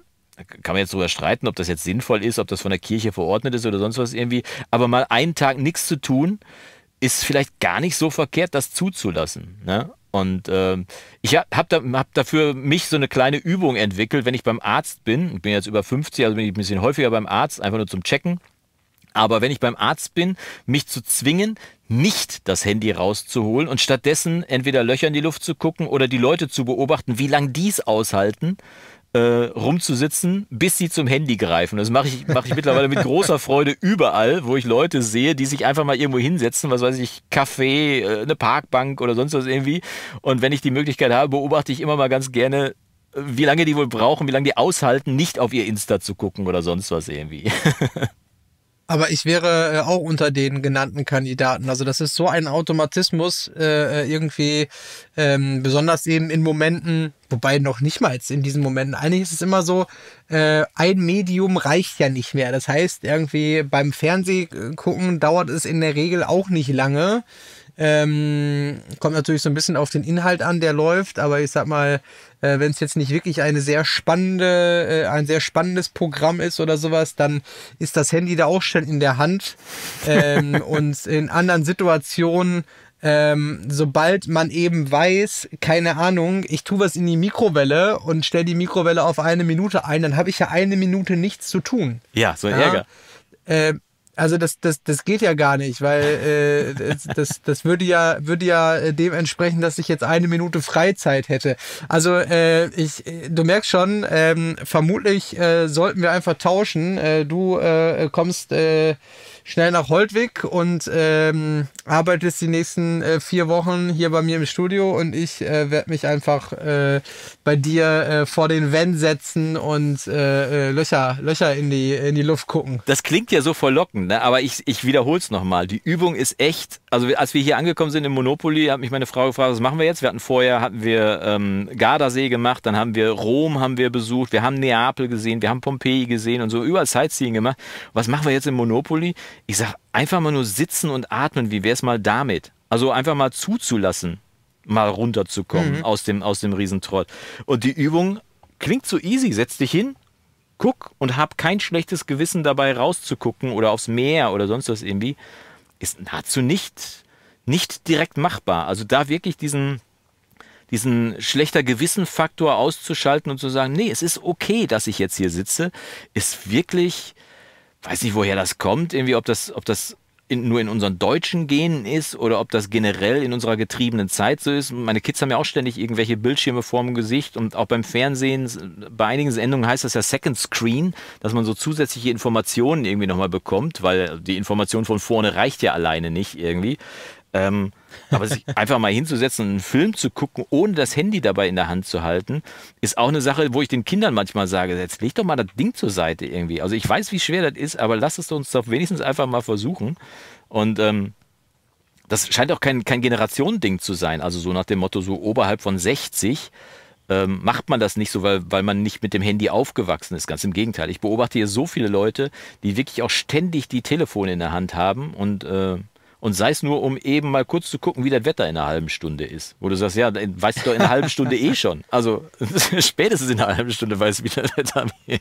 B: kann man jetzt darüber streiten, ob das jetzt sinnvoll ist, ob das von der Kirche verordnet ist oder sonst was irgendwie, aber mal einen Tag nichts zu tun, ist vielleicht gar nicht so verkehrt, das zuzulassen. Ne? Und äh, ich habe da, hab dafür mich so eine kleine Übung entwickelt, wenn ich beim Arzt bin. Ich bin jetzt über 50, also bin ich ein bisschen häufiger beim Arzt, einfach nur zum Checken. Aber wenn ich beim Arzt bin, mich zu zwingen, nicht das Handy rauszuholen und stattdessen entweder Löcher in die Luft zu gucken oder die Leute zu beobachten, wie lange dies aushalten, äh, rumzusitzen, bis sie zum Handy greifen. Das mache ich, mach ich mittlerweile mit großer Freude überall, wo ich Leute sehe, die sich einfach mal irgendwo hinsetzen, was weiß ich, Café, äh, eine Parkbank oder sonst was irgendwie. Und wenn ich die Möglichkeit habe, beobachte ich immer mal ganz gerne, wie lange die wohl brauchen, wie lange die aushalten, nicht auf ihr Insta zu gucken oder sonst was irgendwie.
A: Aber ich wäre äh, auch unter den genannten Kandidaten. Also das ist so ein Automatismus äh, äh, irgendwie, ähm, besonders eben in Momenten, wobei noch nicht mal in diesen Momenten. Eigentlich ist es immer so, äh, ein Medium reicht ja nicht mehr. Das heißt, irgendwie beim Fernsehgucken dauert es in der Regel auch nicht lange. Ähm, kommt natürlich so ein bisschen auf den Inhalt an, der läuft, aber ich sag mal, äh, wenn es jetzt nicht wirklich eine sehr spannende, äh, ein sehr spannendes Programm ist oder sowas, dann ist das Handy da auch schon in der Hand. Ähm, und in anderen Situationen ähm, sobald man eben weiß, keine Ahnung, ich tue was in die Mikrowelle und stelle die Mikrowelle auf eine Minute ein, dann habe ich ja eine Minute nichts zu tun.
B: Ja, so ein ja? Ärger.
A: Äh, also das, das, das geht ja gar nicht, weil äh, das, das, das würde ja, würde ja äh, dementsprechend, dass ich jetzt eine Minute Freizeit hätte. Also äh, ich, du merkst schon, ähm, vermutlich äh, sollten wir einfach tauschen. Äh, du äh, kommst äh, schnell nach Holtwig und ähm, arbeitest die nächsten äh, vier Wochen hier bei mir im Studio und ich äh, werde mich einfach äh, bei dir äh, vor den Van setzen und äh, äh, Löcher, Löcher in die, in die Luft gucken.
B: Das klingt ja so verlockend, ne? aber ich, ich wiederhole es nochmal. Die Übung ist echt, also als wir hier angekommen sind im Monopoly, hat mich meine Frau gefragt, was machen wir jetzt? Wir hatten vorher, hatten wir ähm, Gardasee gemacht, dann haben wir Rom haben wir besucht, wir haben Neapel gesehen, wir haben Pompeji gesehen und so überall Sightseeing gemacht. Was machen wir jetzt im Monopoly? Ich sage, einfach mal nur sitzen und atmen, wie wäre es mal damit? Also einfach mal zuzulassen, mal runterzukommen mhm. aus dem, aus dem Riesentrott. Und die Übung klingt so easy. Setz dich hin, guck und hab kein schlechtes Gewissen dabei rauszugucken oder aufs Meer oder sonst was irgendwie. Ist nahezu nicht, nicht direkt machbar. Also da wirklich diesen, diesen schlechter Gewissenfaktor auszuschalten und zu sagen, nee, es ist okay, dass ich jetzt hier sitze, ist wirklich weiß nicht, woher das kommt, irgendwie, ob das, ob das in, nur in unseren deutschen Genen ist oder ob das generell in unserer getriebenen Zeit so ist. Meine Kids haben ja auch ständig irgendwelche Bildschirme vorm Gesicht und auch beim Fernsehen, bei einigen Sendungen heißt das ja Second Screen, dass man so zusätzliche Informationen irgendwie nochmal bekommt, weil die Information von vorne reicht ja alleine nicht irgendwie. Ähm, aber sich einfach mal hinzusetzen und einen Film zu gucken, ohne das Handy dabei in der Hand zu halten, ist auch eine Sache, wo ich den Kindern manchmal sage, jetzt leg doch mal das Ding zur Seite irgendwie. Also ich weiß, wie schwer das ist, aber lass es uns doch wenigstens einfach mal versuchen. Und ähm, das scheint auch kein, kein Generationending zu sein. Also so nach dem Motto, so oberhalb von 60 ähm, macht man das nicht so, weil, weil man nicht mit dem Handy aufgewachsen ist. Ganz im Gegenteil. Ich beobachte hier so viele Leute, die wirklich auch ständig die Telefone in der Hand haben und äh, Und sei es nur, um eben mal kurz zu gucken, wie das Wetter in einer halben Stunde ist. Wo du sagst, ja, weißt du doch in einer halben Stunde eh schon. Also spätestens in einer halben Stunde weißt du, wie das Wetter wird.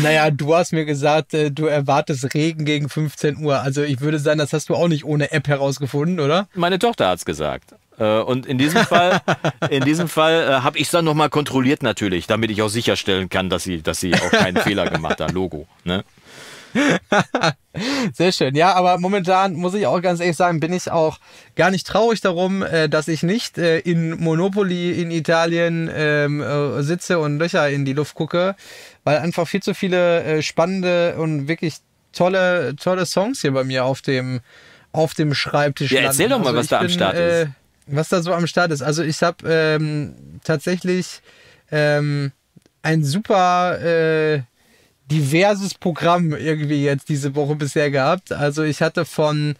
A: Naja, du hast mir gesagt, äh, du erwartest Regen gegen 15 Uhr. Also ich würde sagen, das hast du auch nicht ohne App herausgefunden, oder?
B: Meine Tochter hat es gesagt. Äh, und in diesem Fall, in diesem Fall äh, habe ich es dann nochmal kontrolliert natürlich, damit ich auch sicherstellen kann, dass sie, dass sie auch keinen Fehler gemacht hat. Logo. Ne?
A: Sehr schön. Ja, aber momentan muss ich auch ganz ehrlich sagen, bin ich auch gar nicht traurig darum, äh, dass ich nicht äh, in Monopoly in Italien ähm, äh, sitze und Löcher in die Luft gucke, weil einfach viel zu viele spannende und wirklich tolle, tolle Songs hier bei mir auf dem, auf dem Schreibtisch
B: Ja, erzähl doch mal, also was da bin, am Start ist.
A: was da so am Start ist. Also ich habe ähm, tatsächlich ähm, ein super äh, diverses Programm irgendwie jetzt diese Woche bisher gehabt. Also ich hatte von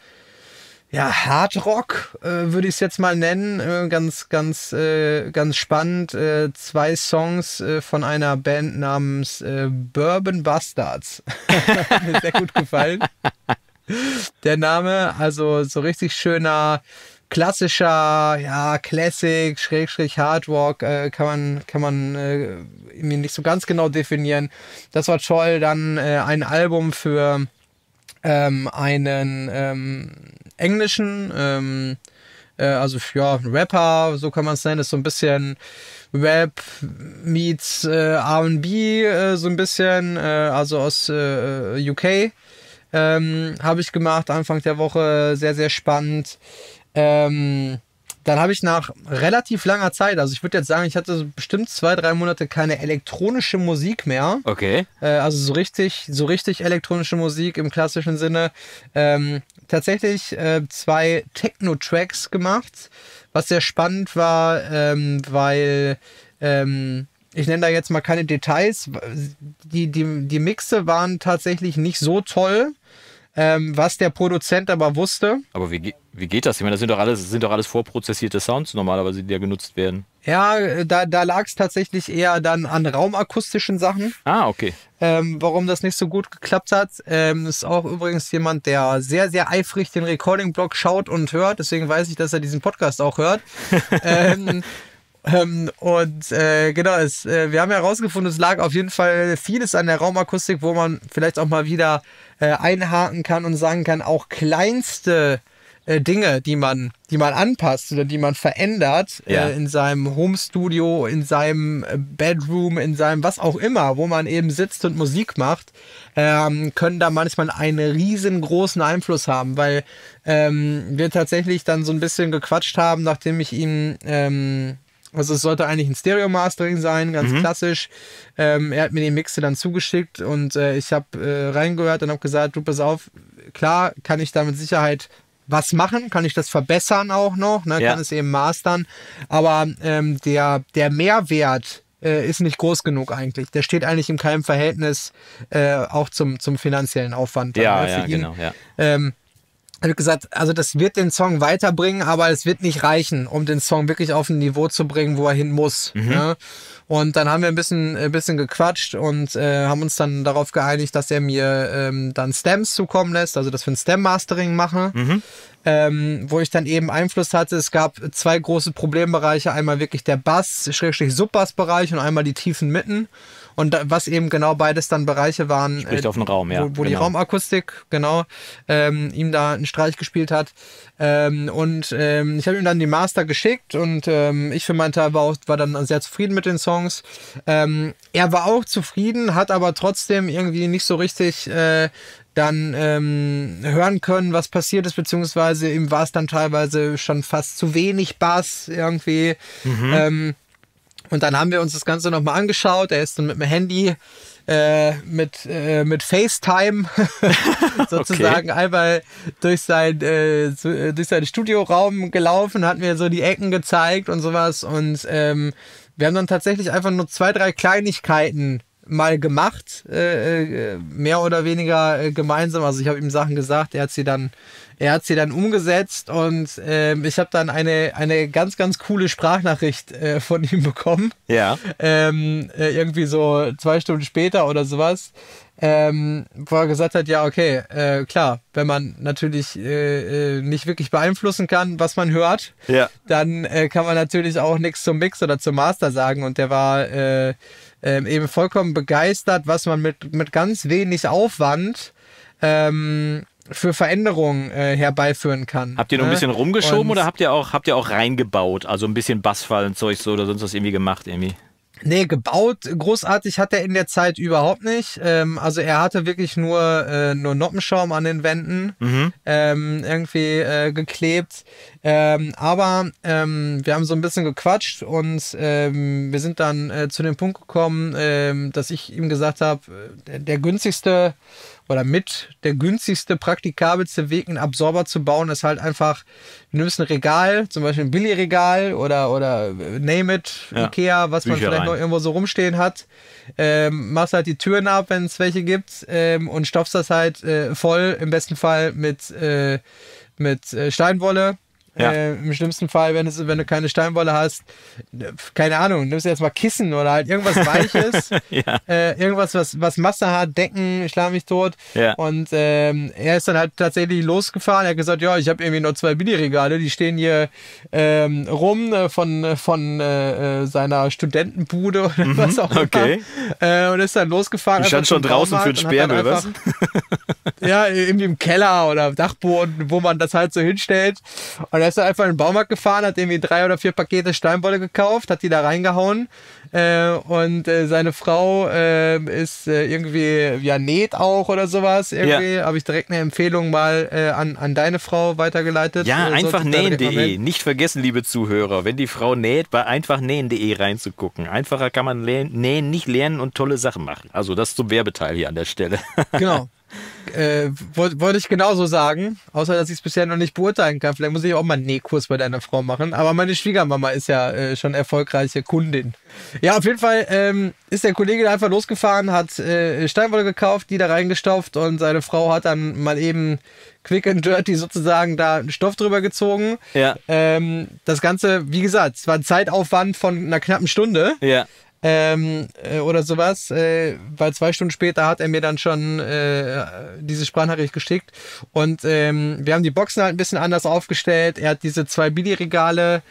A: ja, Hard Rock äh, würde ich es jetzt mal nennen, äh, ganz, ganz, äh, ganz spannend. Äh, zwei Songs äh, von einer Band namens äh, Bourbon Bastards. Mir sehr gut gefallen. Der Name, also so richtig schöner klassischer, ja, Classic, Schrägstrich, Hardrock, äh, kann man, kann man äh, irgendwie nicht so ganz genau definieren. Das war toll. Dann äh, ein Album für ähm, einen ähm, englischen, ähm, äh, also ja, Rapper, so kann man es nennen, ist so ein bisschen Rap meets äh, RB, äh, so ein bisschen, äh, also aus äh, UK. Ähm, habe ich gemacht Anfang der Woche, sehr, sehr spannend. Ähm, dann habe ich nach relativ langer Zeit, also ich würde jetzt sagen, ich hatte bestimmt zwei, drei Monate keine elektronische Musik mehr.
B: Okay.
A: Äh, also so richtig, so richtig elektronische Musik im klassischen Sinne. Ähm, tatsächlich äh, zwei Techno-Tracks gemacht, was sehr spannend war, ähm, weil ähm, ich nenne da jetzt mal keine Details. Die, die, die Mixe waren tatsächlich nicht so toll ähm, was der Produzent aber wusste.
B: Aber wie, wie geht das? Ich meine, das sind doch alles, sind doch alles vorprozessierte Sounds normalerweise, die ja genutzt werden.
A: Ja, da, da lag es tatsächlich eher dann an raumakustischen Sachen.
B: Ah, okay.
A: Ähm, warum das nicht so gut geklappt hat. Ähm, ist auch übrigens jemand, der sehr, sehr eifrig den Recording-Blog schaut und hört. Deswegen weiß ich, dass er diesen Podcast auch hört. ähm, ähm, und äh, genau, es, äh, wir haben herausgefunden, es lag auf jeden Fall vieles an der Raumakustik, wo man vielleicht auch mal wieder äh, einhaken kann und sagen kann, auch kleinste äh, Dinge, die man, die man anpasst oder die man verändert
B: ja.
A: äh, in seinem Home-Studio, in seinem äh, Bedroom, in seinem was auch immer, wo man eben sitzt und Musik macht, ähm, können da manchmal einen riesengroßen Einfluss haben, weil ähm, wir tatsächlich dann so ein bisschen gequatscht haben, nachdem ich ihn ähm, also es sollte eigentlich ein Stereo-Mastering sein, ganz mhm. klassisch. Ähm, er hat mir die Mixe dann zugeschickt und äh, ich habe äh, reingehört und habe gesagt, du pass auf, klar kann ich da mit Sicherheit was machen, kann ich das verbessern auch noch, ne?
B: Ja.
A: kann es eben mastern, aber ähm, der, der Mehrwert äh, ist nicht groß genug eigentlich. Der steht eigentlich in keinem Verhältnis äh, auch zum, zum finanziellen Aufwand.
B: Ja, ne, ja, genau. Ja.
A: Ähm, habe gesagt, also das wird den Song weiterbringen, aber es wird nicht reichen, um den Song wirklich auf ein Niveau zu bringen, wo er hin muss. Mhm. Ja? Und dann haben wir ein bisschen, ein bisschen gequatscht und äh, haben uns dann darauf geeinigt, dass er mir ähm, dann Stems zukommen lässt, also dass wir ein Stem-Mastering machen. Mhm. Ähm, wo ich dann eben Einfluss hatte. Es gab zwei große Problembereiche. Einmal wirklich der Bass, Schrägstrich Subbass-Bereich und einmal die tiefen Mitten. Und was eben genau beides dann Bereiche waren.
B: Spricht äh, auf den Raum, ja.
A: Wo, wo genau. die Raumakustik, genau, ähm, ihm da einen Streich gespielt hat. Ähm, und ähm, ich habe ihm dann die Master geschickt und ähm, ich für meinen Teil war, auch, war dann sehr zufrieden mit den Songs. Ähm, er war auch zufrieden, hat aber trotzdem irgendwie nicht so richtig äh, dann ähm, hören können, was passiert ist, beziehungsweise ihm war es dann teilweise schon fast zu wenig Bass irgendwie. Mhm. Ähm, und dann haben wir uns das Ganze nochmal angeschaut. Er ist dann mit dem Handy äh, mit, äh, mit FaceTime sozusagen okay. einmal durch sein, äh, äh, durch seinen Studioraum gelaufen, hat mir so die Ecken gezeigt und sowas. Und ähm, wir haben dann tatsächlich einfach nur zwei, drei Kleinigkeiten mal gemacht, äh, äh, mehr oder weniger gemeinsam. Also ich habe ihm Sachen gesagt, er hat sie dann er hat sie dann umgesetzt und ähm, ich habe dann eine, eine ganz, ganz coole Sprachnachricht äh, von ihm bekommen.
B: Ja.
A: Ähm, äh, irgendwie so zwei Stunden später oder sowas. Ähm, wo er gesagt hat, ja, okay, äh, klar, wenn man natürlich äh, äh, nicht wirklich beeinflussen kann, was man hört,
B: Ja.
A: dann äh, kann man natürlich auch nichts zum Mix oder zum Master sagen. Und der war äh, ähm, eben vollkommen begeistert, was man mit, mit ganz wenig Aufwand ähm, für Veränderungen äh, herbeiführen kann.
B: Habt ihr noch ein
A: ne?
B: bisschen rumgeschoben
A: Und-
B: oder habt ihr auch habt ihr auch reingebaut? Also ein bisschen Bassfallenzeug so oder sonst was irgendwie gemacht irgendwie?
A: Nee, gebaut, großartig hat er in der Zeit überhaupt nicht. Ähm, also er hatte wirklich nur, äh, nur Noppenschaum an den Wänden ähm, irgendwie äh, geklebt. Ähm, aber ähm, wir haben so ein bisschen gequatscht und ähm, wir sind dann äh, zu dem Punkt gekommen, ähm, dass ich ihm gesagt habe, der, der günstigste oder mit der günstigste, praktikabelste Weg, einen Absorber zu bauen, ist halt einfach, du nimmst ein Regal, zum Beispiel ein Billigregal oder, oder äh, Name it,
B: Ja.
A: Ikea, was man
B: Bücher
A: vielleicht
B: rein.
A: noch irgendwo so rumstehen hat. Ähm, machst halt die Türen ab, wenn es welche gibt ähm, und stopfst das halt äh, voll, im besten Fall mit, äh, mit äh, Steinwolle.
B: Ja.
A: Äh, Im schlimmsten Fall, wenn, es, wenn du keine Steinwolle hast, keine Ahnung, nimmst du jetzt mal Kissen oder halt irgendwas Weiches,
B: Ja.
A: äh, irgendwas, was, was Masse hat, Decken, schlag mich tot.
B: Ja.
A: Und ähm, er ist dann halt tatsächlich losgefahren. Er hat gesagt, ja, ich habe irgendwie noch zwei Billigregale, die stehen hier ähm, rum äh, von, von äh, äh, seiner Studentenbude oder was auch immer.
B: Mhm. okay.
A: Äh, und ist dann losgefahren.
B: Die stand schon draußen für den Sperrmüll, was?
A: ja, irgendwie im Keller oder Dachboden, wo man das halt so hinstellt. Und er ist einfach in den Baumarkt gefahren, hat irgendwie drei oder vier Pakete Steinwolle gekauft, hat die da reingehauen. Äh, und äh, seine Frau äh, ist äh, irgendwie, ja, näht auch oder sowas. Irgendwie habe ich direkt eine Empfehlung mal äh, an, an deine Frau weitergeleitet.
B: Ja,
A: Äh, sollte
B: einfach
A: ich da direkt mal
B: nähen.de.
A: melden.
B: Nicht vergessen, liebe Zuhörer, wenn die Frau näht, bei einfachnähen.de reinzugucken. Einfacher kann man nähen, nicht lernen und tolle Sachen machen. Also das zum Werbeteil hier an der Stelle.
A: Genau. Äh, Wollte wollte ich genauso sagen, außer dass ich es bisher noch nicht beurteilen kann. Vielleicht muss ich auch mal einen Nähkurs bei deiner Frau machen. Aber meine Schwiegermama ist ja äh, schon erfolgreiche Kundin. Ja, auf jeden Fall ähm, ist der Kollege da einfach losgefahren, hat äh, Steinwolle gekauft, die da reingestopft und seine Frau hat dann mal eben quick and dirty sozusagen da einen Stoff drüber gezogen.
B: Ja.
A: Ähm, das Ganze, wie gesagt, es war ein Zeitaufwand von einer knappen Stunde
B: ja.
A: Ähm, äh, oder sowas, äh, weil zwei Stunden später hat er mir dann schon äh, diese Sprachnachricht geschickt und ähm, wir haben die Boxen halt ein bisschen anders aufgestellt. Er hat diese zwei Billigregale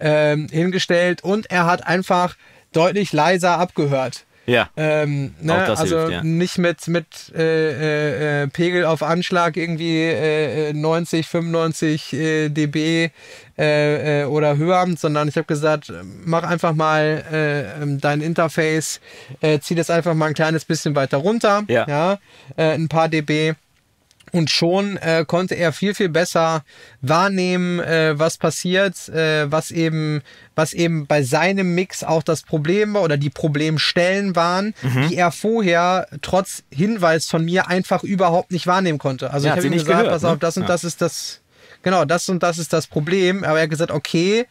A: ähm, hingestellt und er hat einfach deutlich leiser abgehört.
B: Ja.
A: Ähm, ne?
B: Auch das
A: also
B: hilft, ja.
A: nicht mit, mit äh, äh, äh, Pegel auf Anschlag irgendwie äh, äh, 90, 95 äh, dB äh, äh, oder höher, sondern ich habe gesagt, mach einfach mal äh, ähm, dein Interface, zieh das einfach mal ein kleines bisschen weiter runter,
B: Ja.
A: äh, ein paar dB. Und schon äh, konnte er viel, viel besser wahrnehmen, äh, was passiert, äh, was eben, was eben bei seinem Mix auch das Problem war oder die Problemstellen waren,
B: Mhm.
A: die er vorher trotz Hinweis von mir einfach überhaupt nicht wahrnehmen konnte. Also
B: Ja,
A: ich habe ihm
B: nicht
A: gesagt,
B: gehört,
A: pass auf,
B: ne?
A: das und
B: Ja.
A: das ist das, genau, das und das ist das Problem. Aber er hat gesagt, okay,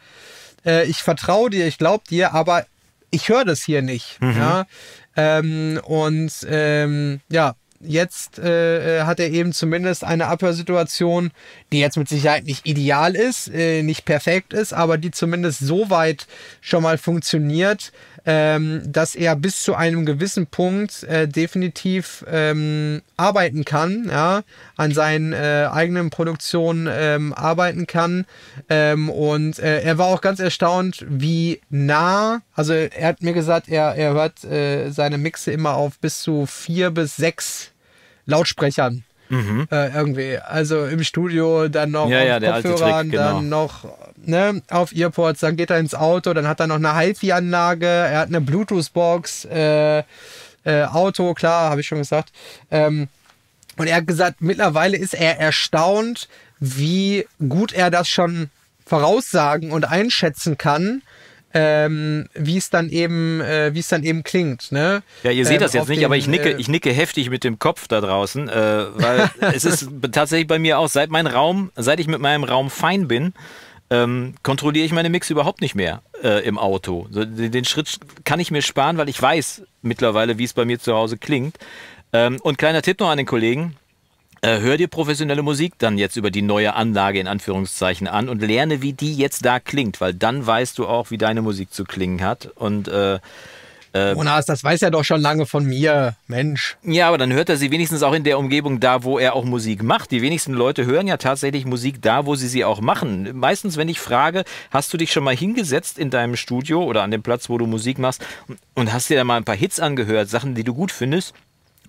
A: äh, ich vertraue dir, ich glaube dir, aber ich höre das hier nicht.
B: Mhm.
A: Ja? Ähm, und ähm, ja, jetzt äh, äh, hat er eben zumindest eine Abhörsituation, die jetzt mit Sicherheit nicht ideal ist, äh, nicht perfekt ist, aber die zumindest so weit schon mal funktioniert, ähm, dass er bis zu einem gewissen Punkt äh, definitiv ähm, arbeiten kann, ja, an seinen äh, eigenen Produktionen ähm, arbeiten kann. Ähm, und äh, er war auch ganz erstaunt, wie nah, also er hat mir gesagt, er, er hört äh, seine Mixe immer auf bis zu vier bis sechs Lautsprechern. Äh, irgendwie. Also im Studio, dann noch
B: Mhm. Ja,
A: auf
B: ja,
A: Kopfhörern,
B: Trick, genau.
A: dann noch ne, auf Earpods, dann geht er ins Auto, dann hat er noch eine HiFi-Anlage, er hat eine Bluetooth-Box, äh, äh, Auto, klar, habe ich schon gesagt. Ähm, und er hat gesagt, mittlerweile ist er erstaunt, wie gut er das schon voraussagen und einschätzen kann, ähm, wie es dann eben, äh, wie es dann eben klingt. Ne?
B: Ja, ihr seht
A: Ähm,
B: das jetzt nicht,
A: den,
B: aber ich nicke,
A: äh,
B: ich nicke heftig mit dem Kopf da draußen, äh, weil es ist tatsächlich bei mir auch, seit mein Raum, seit ich mit meinem Raum fein bin, ähm, kontrolliere ich meine Mix überhaupt nicht mehr äh, im Auto. Den, den Schritt kann ich mir sparen, weil ich weiß mittlerweile, wie es bei mir zu Hause klingt. Ähm, und kleiner Tipp noch an den Kollegen. Äh, hör dir professionelle Musik dann jetzt über die neue Anlage in Anführungszeichen an und lerne, wie die jetzt da klingt, weil dann weißt du auch, wie deine Musik zu klingen hat. Und äh,
A: äh, Jonas, das weiß er doch schon lange von mir, Mensch.
B: Ja, aber dann hört er sie wenigstens auch in der Umgebung da, wo er auch Musik macht. Die wenigsten Leute hören ja tatsächlich Musik da, wo sie sie auch machen. Meistens, wenn ich frage, hast du dich schon mal hingesetzt in deinem Studio oder an dem Platz, wo du Musik machst und hast dir da mal ein paar Hits angehört, Sachen, die du gut findest?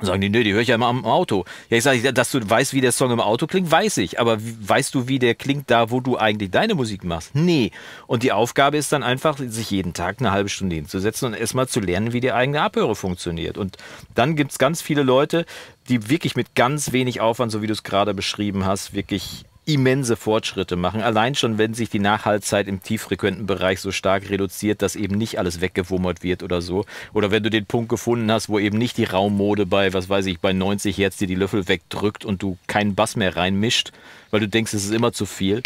B: Sagen die, nee, die höre ich ja immer am Auto. Ja, ich sage, dass du weißt, wie der Song im Auto klingt, weiß ich. Aber weißt du, wie der klingt da, wo du eigentlich deine Musik machst? Nee. Und die Aufgabe ist dann einfach, sich jeden Tag eine halbe Stunde hinzusetzen und erstmal zu lernen, wie die eigene Abhöre funktioniert. Und dann gibt es ganz viele Leute, die wirklich mit ganz wenig Aufwand, so wie du es gerade beschrieben hast, wirklich immense Fortschritte machen. Allein schon, wenn sich die Nachhaltzeit im tieffrequenten Bereich so stark reduziert, dass eben nicht alles weggewummert wird oder so. Oder wenn du den Punkt gefunden hast, wo eben nicht die Raummode bei, was weiß ich, bei 90 Hertz dir die Löffel wegdrückt und du keinen Bass mehr reinmischt, weil du denkst, es ist immer zu viel.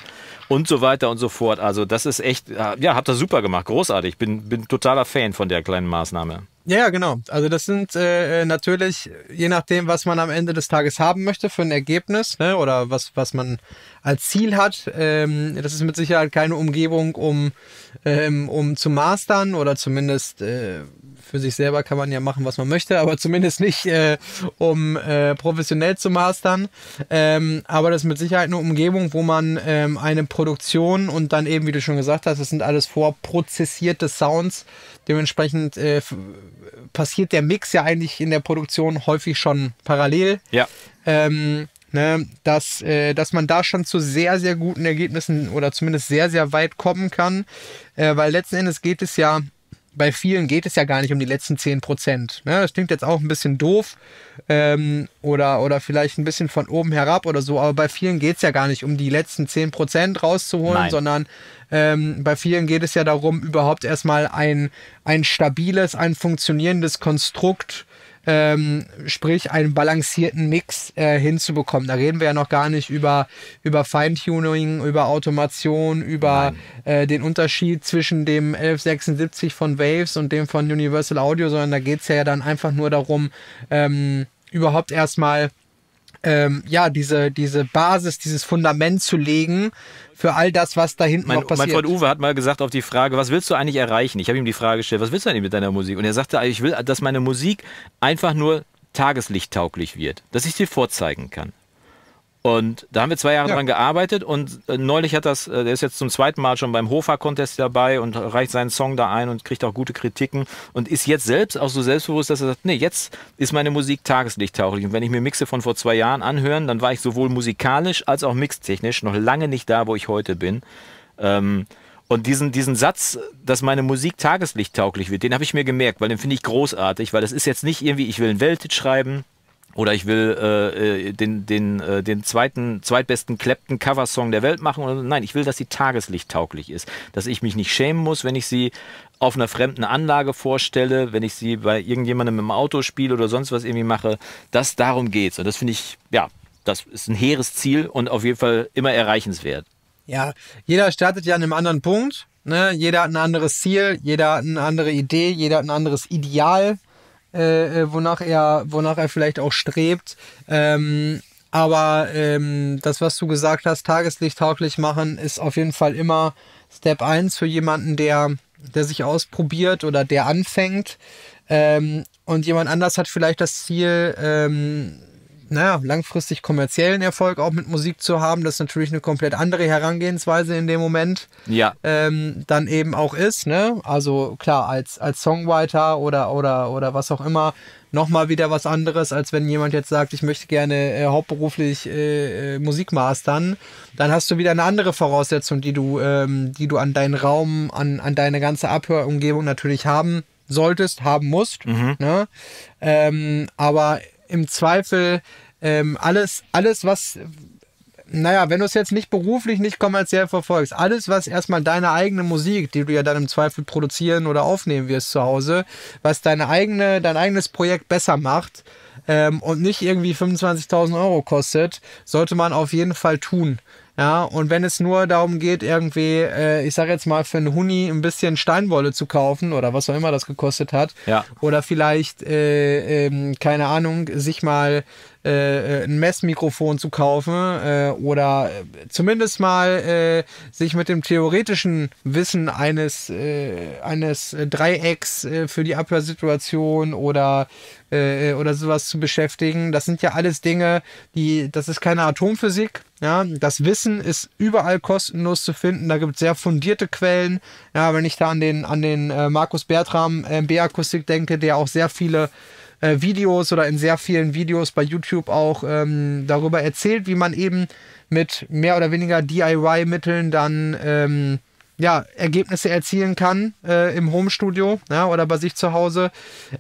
B: Und so weiter und so fort. Also das ist echt, ja, habt ihr super gemacht. Großartig. Bin, bin totaler Fan von der kleinen Maßnahme.
A: Ja, genau. Also das sind äh, natürlich, je nachdem, was man am Ende des Tages haben möchte für ein Ergebnis ne, oder was, was man als Ziel hat. Ähm, das ist mit Sicherheit keine Umgebung, um, ähm, um zu mastern oder zumindest äh, für sich selber kann man ja machen, was man möchte, aber zumindest nicht, äh, um äh, professionell zu mastern. Ähm, aber das ist mit Sicherheit eine Umgebung, wo man ähm, eine Produktion und dann eben, wie du schon gesagt hast, das sind alles vorprozessierte Sounds. Dementsprechend äh, passiert der Mix ja eigentlich in der Produktion häufig schon parallel.
B: Ja.
A: Ähm, ne, dass, äh, dass man da schon zu sehr, sehr guten Ergebnissen oder zumindest sehr, sehr weit kommen kann. Äh, weil letzten Endes geht es ja bei vielen geht es ja gar nicht um die letzten 10 Prozent. Ne? Das klingt jetzt auch ein bisschen doof ähm, oder, oder vielleicht ein bisschen von oben herab oder so, aber bei vielen geht es ja gar nicht um die letzten 10 Prozent rauszuholen, Nein. sondern ähm, bei vielen geht es ja darum, überhaupt erstmal ein, ein stabiles, ein funktionierendes Konstrukt ähm, sprich einen balancierten Mix äh, hinzubekommen. Da reden wir ja noch gar nicht über, über Feintuning, über Automation, über äh, den Unterschied zwischen dem 1176 von Waves und dem von Universal Audio, sondern da geht es ja dann einfach nur darum, ähm, überhaupt erstmal ähm, ja, diese, diese Basis, dieses Fundament zu legen für all das, was da hinten
B: mein,
A: noch passiert.
B: Mein Freund Uwe hat mal gesagt auf die Frage, was willst du eigentlich erreichen? Ich habe ihm die Frage gestellt, was willst du eigentlich mit deiner Musik? Und er sagte, ich will, dass meine Musik einfach nur tageslichttauglich wird, dass ich sie vorzeigen kann. Und da haben wir zwei Jahre ja. dran gearbeitet und äh, neulich hat das, äh, der ist jetzt zum zweiten Mal schon beim Hofa-Contest dabei und reicht seinen Song da ein und kriegt auch gute Kritiken und ist jetzt selbst auch so selbstbewusst, dass er sagt, nee, jetzt ist meine Musik tageslichttauglich. Und wenn ich mir Mixe von vor zwei Jahren anhören, dann war ich sowohl musikalisch als auch mixtechnisch noch lange nicht da, wo ich heute bin. Ähm, und diesen, diesen Satz, dass meine Musik tageslichttauglich wird, den habe ich mir gemerkt, weil den finde ich großartig, weil das ist jetzt nicht irgendwie, ich will einen Welthit schreiben, oder ich will äh, äh, den, den, äh, den zweiten, zweitbesten Clapton Coversong der Welt machen. Nein, ich will, dass sie tageslichttauglich ist. Dass ich mich nicht schämen muss, wenn ich sie auf einer fremden Anlage vorstelle, wenn ich sie bei irgendjemandem im Auto spiele oder sonst was irgendwie mache. Das darum geht's. Und das finde ich, ja, das ist ein hehres Ziel und auf jeden Fall immer erreichenswert.
A: Ja, jeder startet ja an einem anderen Punkt. Ne? Jeder hat ein anderes Ziel, jeder hat eine andere Idee, jeder hat ein anderes Ideal äh, äh, wonach er, wonach er vielleicht auch strebt. Ähm, aber ähm, das, was du gesagt hast, Tageslicht tauglich machen, ist auf jeden Fall immer Step 1 für jemanden, der, der sich ausprobiert oder der anfängt. Ähm, und jemand anders hat vielleicht das Ziel, ähm, naja, langfristig kommerziellen Erfolg auch mit Musik zu haben, das ist natürlich eine komplett andere Herangehensweise in dem Moment
B: ja.
A: ähm, dann eben auch ist. Ne? Also klar, als, als Songwriter oder, oder, oder was auch immer, nochmal wieder was anderes, als wenn jemand jetzt sagt, ich möchte gerne äh, hauptberuflich äh, äh, Musik mastern. Dann hast du wieder eine andere Voraussetzung, die du, ähm, die du an deinen Raum, an, an deine ganze Abhörumgebung natürlich haben solltest, haben musst. Mhm. Ne? Ähm, aber im Zweifel ähm, alles, alles, was, naja, wenn du es jetzt nicht beruflich, nicht kommerziell verfolgst, alles, was erstmal deine eigene Musik, die du ja dann im Zweifel produzieren oder aufnehmen wirst zu Hause, was deine eigene, dein eigenes Projekt besser macht ähm, und nicht irgendwie 25.000 Euro kostet, sollte man auf jeden Fall tun. Ja, und wenn es nur darum geht, irgendwie, äh, ich sage jetzt mal, für einen Huni ein bisschen Steinwolle zu kaufen oder was auch immer das gekostet hat,
B: ja.
A: oder vielleicht, äh, ähm, keine Ahnung, sich mal äh, ein Messmikrofon zu kaufen äh, oder zumindest mal äh, sich mit dem theoretischen Wissen eines, äh, eines Dreiecks äh, für die Abhörsituation oder äh, oder sowas zu beschäftigen. Das sind ja alles Dinge, die, das ist keine Atomphysik. Ja, das Wissen ist überall kostenlos zu finden. Da gibt es sehr fundierte Quellen. Ja, wenn ich da an den, an den äh, Markus Bertram äh, B-Akustik denke, der auch sehr viele äh, Videos oder in sehr vielen Videos bei YouTube auch ähm, darüber erzählt, wie man eben mit mehr oder weniger DIY-Mitteln dann ähm, ja, Ergebnisse erzielen kann äh, im Homestudio ja, oder bei sich zu Hause.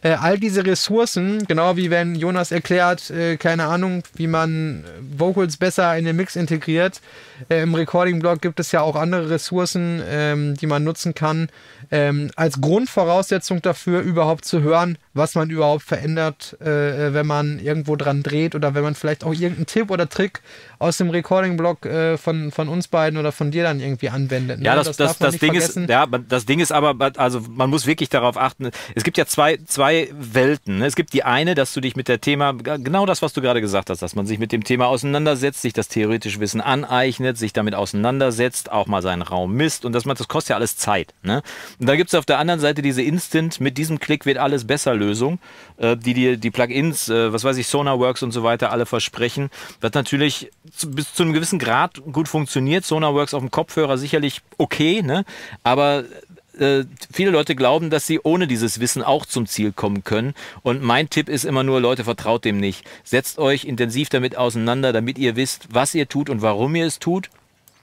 A: Äh, all diese Ressourcen, genau wie wenn Jonas erklärt, äh, keine Ahnung, wie man Vocals besser in den Mix integriert. Äh, Im Recording-Blog gibt es ja auch andere Ressourcen, ähm, die man nutzen kann, ähm, als Grundvoraussetzung dafür, überhaupt zu hören, was man überhaupt verändert, äh, wenn man irgendwo dran dreht oder wenn man vielleicht auch irgendeinen Tipp oder Trick aus dem Recording-Blog äh, von, von uns beiden oder von dir dann irgendwie anwendet.
B: Ne? Ja, das, das, das, das Ding vergessen. ist, ja, das Ding ist aber, also man muss wirklich darauf achten. Es gibt ja zwei, zwei Welten. Ne? Es gibt die eine, dass du dich mit der Thema, genau das, was du gerade gesagt hast, dass man sich mit dem Thema auseinandersetzt, sich das theoretische Wissen aneignet, sich damit auseinandersetzt, auch mal seinen Raum misst und das, das kostet ja alles Zeit. Ne? Und da gibt es auf der anderen Seite diese Instant, mit diesem Klick wird alles besser Lösung, äh, die dir die Plugins, äh, was weiß ich, Sonarworks und so weiter alle versprechen, was natürlich zu, bis zu einem gewissen Grad gut funktioniert. Sonarworks auf dem Kopfhörer sicherlich okay, ne? aber äh, viele Leute glauben, dass sie ohne dieses Wissen auch zum Ziel kommen können. Und mein Tipp ist immer nur, Leute, vertraut dem nicht. Setzt euch intensiv damit auseinander, damit ihr wisst, was ihr tut und warum ihr es tut.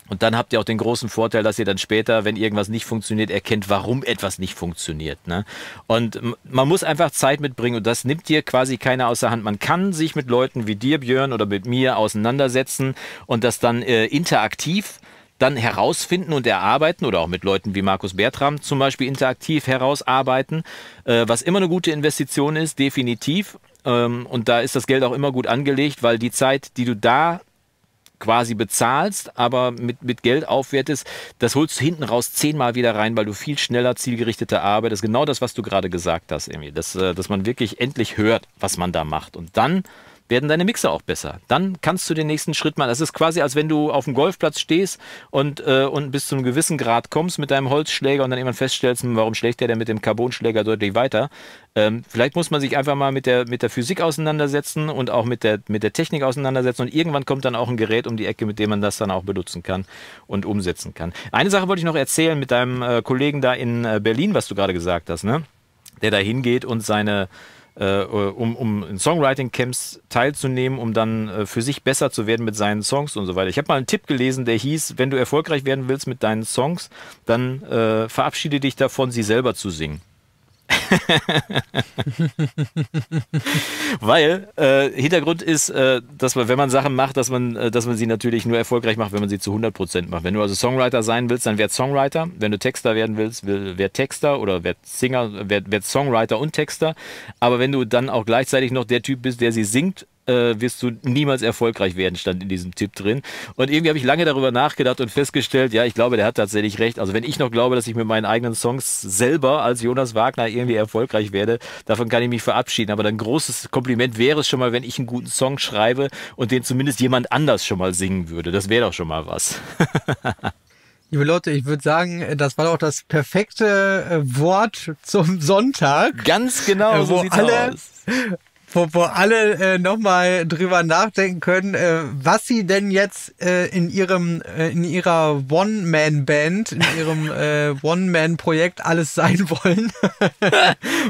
B: Und dann habt ihr auch den großen Vorteil, dass ihr dann später, wenn irgendwas nicht funktioniert, erkennt, warum etwas nicht funktioniert. Ne? Und man muss einfach Zeit mitbringen und das nimmt dir quasi keiner außer Hand. Man kann sich mit Leuten wie dir, Björn, oder mit mir auseinandersetzen und das dann äh, interaktiv dann herausfinden und erarbeiten oder auch mit Leuten wie Markus Bertram zum Beispiel interaktiv herausarbeiten, äh, was immer eine gute Investition ist, definitiv. Ähm, und da ist das Geld auch immer gut angelegt, weil die Zeit, die du da quasi bezahlst, aber mit, mit Geld aufwertest, das holst du hinten raus zehnmal wieder rein, weil du viel schneller zielgerichteter arbeitest. Genau das, was du gerade gesagt hast, Emil. Dass, äh, dass man wirklich endlich hört, was man da macht. Und dann werden deine Mixer auch besser. Dann kannst du den nächsten Schritt machen. Das ist quasi, als wenn du auf dem Golfplatz stehst und, äh, und bis zu einem gewissen Grad kommst mit deinem Holzschläger und dann irgendwann feststellst, hm, warum schlägt der denn mit dem Carbonschläger deutlich weiter? Ähm, vielleicht muss man sich einfach mal mit der, mit der Physik auseinandersetzen und auch mit der, mit der Technik auseinandersetzen und irgendwann kommt dann auch ein Gerät um die Ecke, mit dem man das dann auch benutzen kann und umsetzen kann. Eine Sache wollte ich noch erzählen mit deinem äh, Kollegen da in äh, Berlin, was du gerade gesagt hast, ne? Der da hingeht und seine äh, um, um in Songwriting-Camps teilzunehmen, um dann äh, für sich besser zu werden mit seinen Songs und so weiter. Ich habe mal einen Tipp gelesen, der hieß, wenn du erfolgreich werden willst mit deinen Songs, dann äh, verabschiede dich davon, sie selber zu singen. Weil äh, Hintergrund ist, äh, dass man, wenn man Sachen macht, dass man, äh, dass man sie natürlich nur erfolgreich macht, wenn man sie zu 100% macht. Wenn du also Songwriter sein willst, dann werd Songwriter. Wenn du Texter werden willst, werd Texter oder werd Singer, werd, werd Songwriter und Texter. Aber wenn du dann auch gleichzeitig noch der Typ bist, der sie singt äh, wirst du niemals erfolgreich werden, stand in diesem Tipp drin. Und irgendwie habe ich lange darüber nachgedacht und festgestellt, ja, ich glaube, der hat tatsächlich recht. Also wenn ich noch glaube, dass ich mit meinen eigenen Songs selber als Jonas Wagner irgendwie erfolgreich werde, davon kann ich mich verabschieden. Aber ein großes Kompliment wäre es schon mal, wenn ich einen guten Song schreibe und den zumindest jemand anders schon mal singen würde. Das wäre doch schon mal was.
A: Liebe Leute, ich würde sagen, das war doch das perfekte äh, Wort zum Sonntag.
B: Ganz genau, äh,
A: wo so alle, aus wo, wo alle äh, nochmal drüber nachdenken können, äh, was sie denn jetzt äh, in ihrem, äh, in ihrer One-Man-Band, in ihrem äh, One-Man-Projekt alles sein wollen.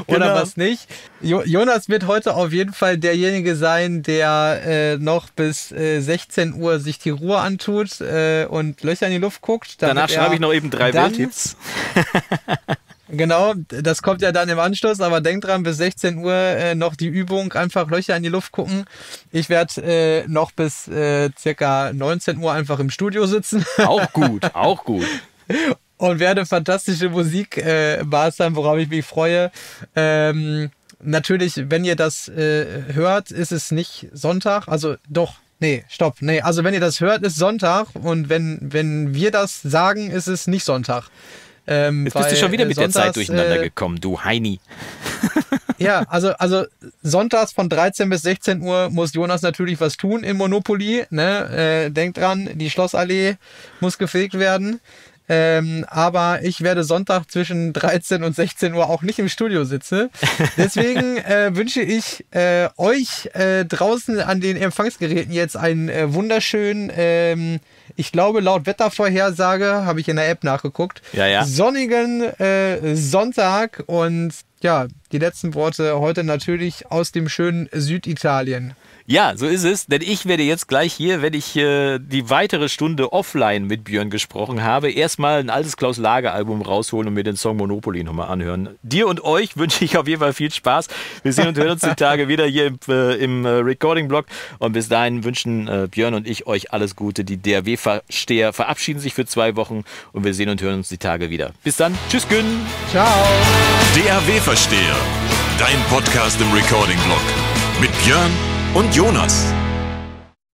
A: Oder genau. was nicht. Jo Jonas wird heute auf jeden Fall derjenige sein, der äh, noch bis äh, 16 Uhr sich die Ruhe antut äh, und Löcher in die Luft guckt.
B: Danach schreibe ich noch eben drei Welttipps.
A: Genau, das kommt ja dann im Anschluss, aber denkt dran, bis 16 Uhr äh, noch die Übung, einfach Löcher in die Luft gucken. Ich werde äh, noch bis äh, circa 19 Uhr einfach im Studio sitzen.
B: Auch gut, auch gut.
A: Und werde fantastische Musik äh, mastern, worauf ich mich freue. Ähm, natürlich, wenn ihr das äh, hört, ist es nicht Sonntag, also doch, Nee, stopp. Nee, also wenn ihr das hört, ist Sonntag und wenn, wenn wir das sagen, ist es nicht Sonntag.
B: Ähm, Jetzt bist du schon wieder mit Sonntags, der Zeit durcheinander äh, gekommen, du Heini.
A: Ja, also, also sonntags von 13 bis 16 Uhr muss Jonas natürlich was tun in Monopoly. Ne? Äh, denkt dran, die Schlossallee muss gefegt werden. Ähm, aber ich werde Sonntag zwischen 13 und 16 Uhr auch nicht im Studio sitzen. Deswegen äh, wünsche ich äh, euch äh, draußen an den Empfangsgeräten jetzt einen äh, wunderschönen, ähm, ich glaube laut Wettervorhersage, habe ich in der App nachgeguckt,
B: Ja, ja.
A: sonnigen äh, Sonntag und ja, die letzten Worte heute natürlich aus dem schönen Süditalien.
B: Ja, so ist es, denn ich werde jetzt gleich hier, wenn ich äh, die weitere Stunde offline mit Björn gesprochen habe, erstmal ein altes Klaus Lager Album rausholen und mir den Song Monopoly nochmal anhören. Dir und euch wünsche ich auf jeden Fall viel Spaß. Wir sehen und hören uns die Tage wieder hier im, äh, im äh, Recording-Blog und bis dahin wünschen äh, Björn und ich euch alles Gute. Die DAW-Versteher verabschieden sich für zwei Wochen und wir sehen und hören uns die Tage wieder. Bis dann. Tschüss, Gün.
A: Ciao!
C: DAW-Versteher, dein Podcast im Recording-Blog mit Björn und Jonas.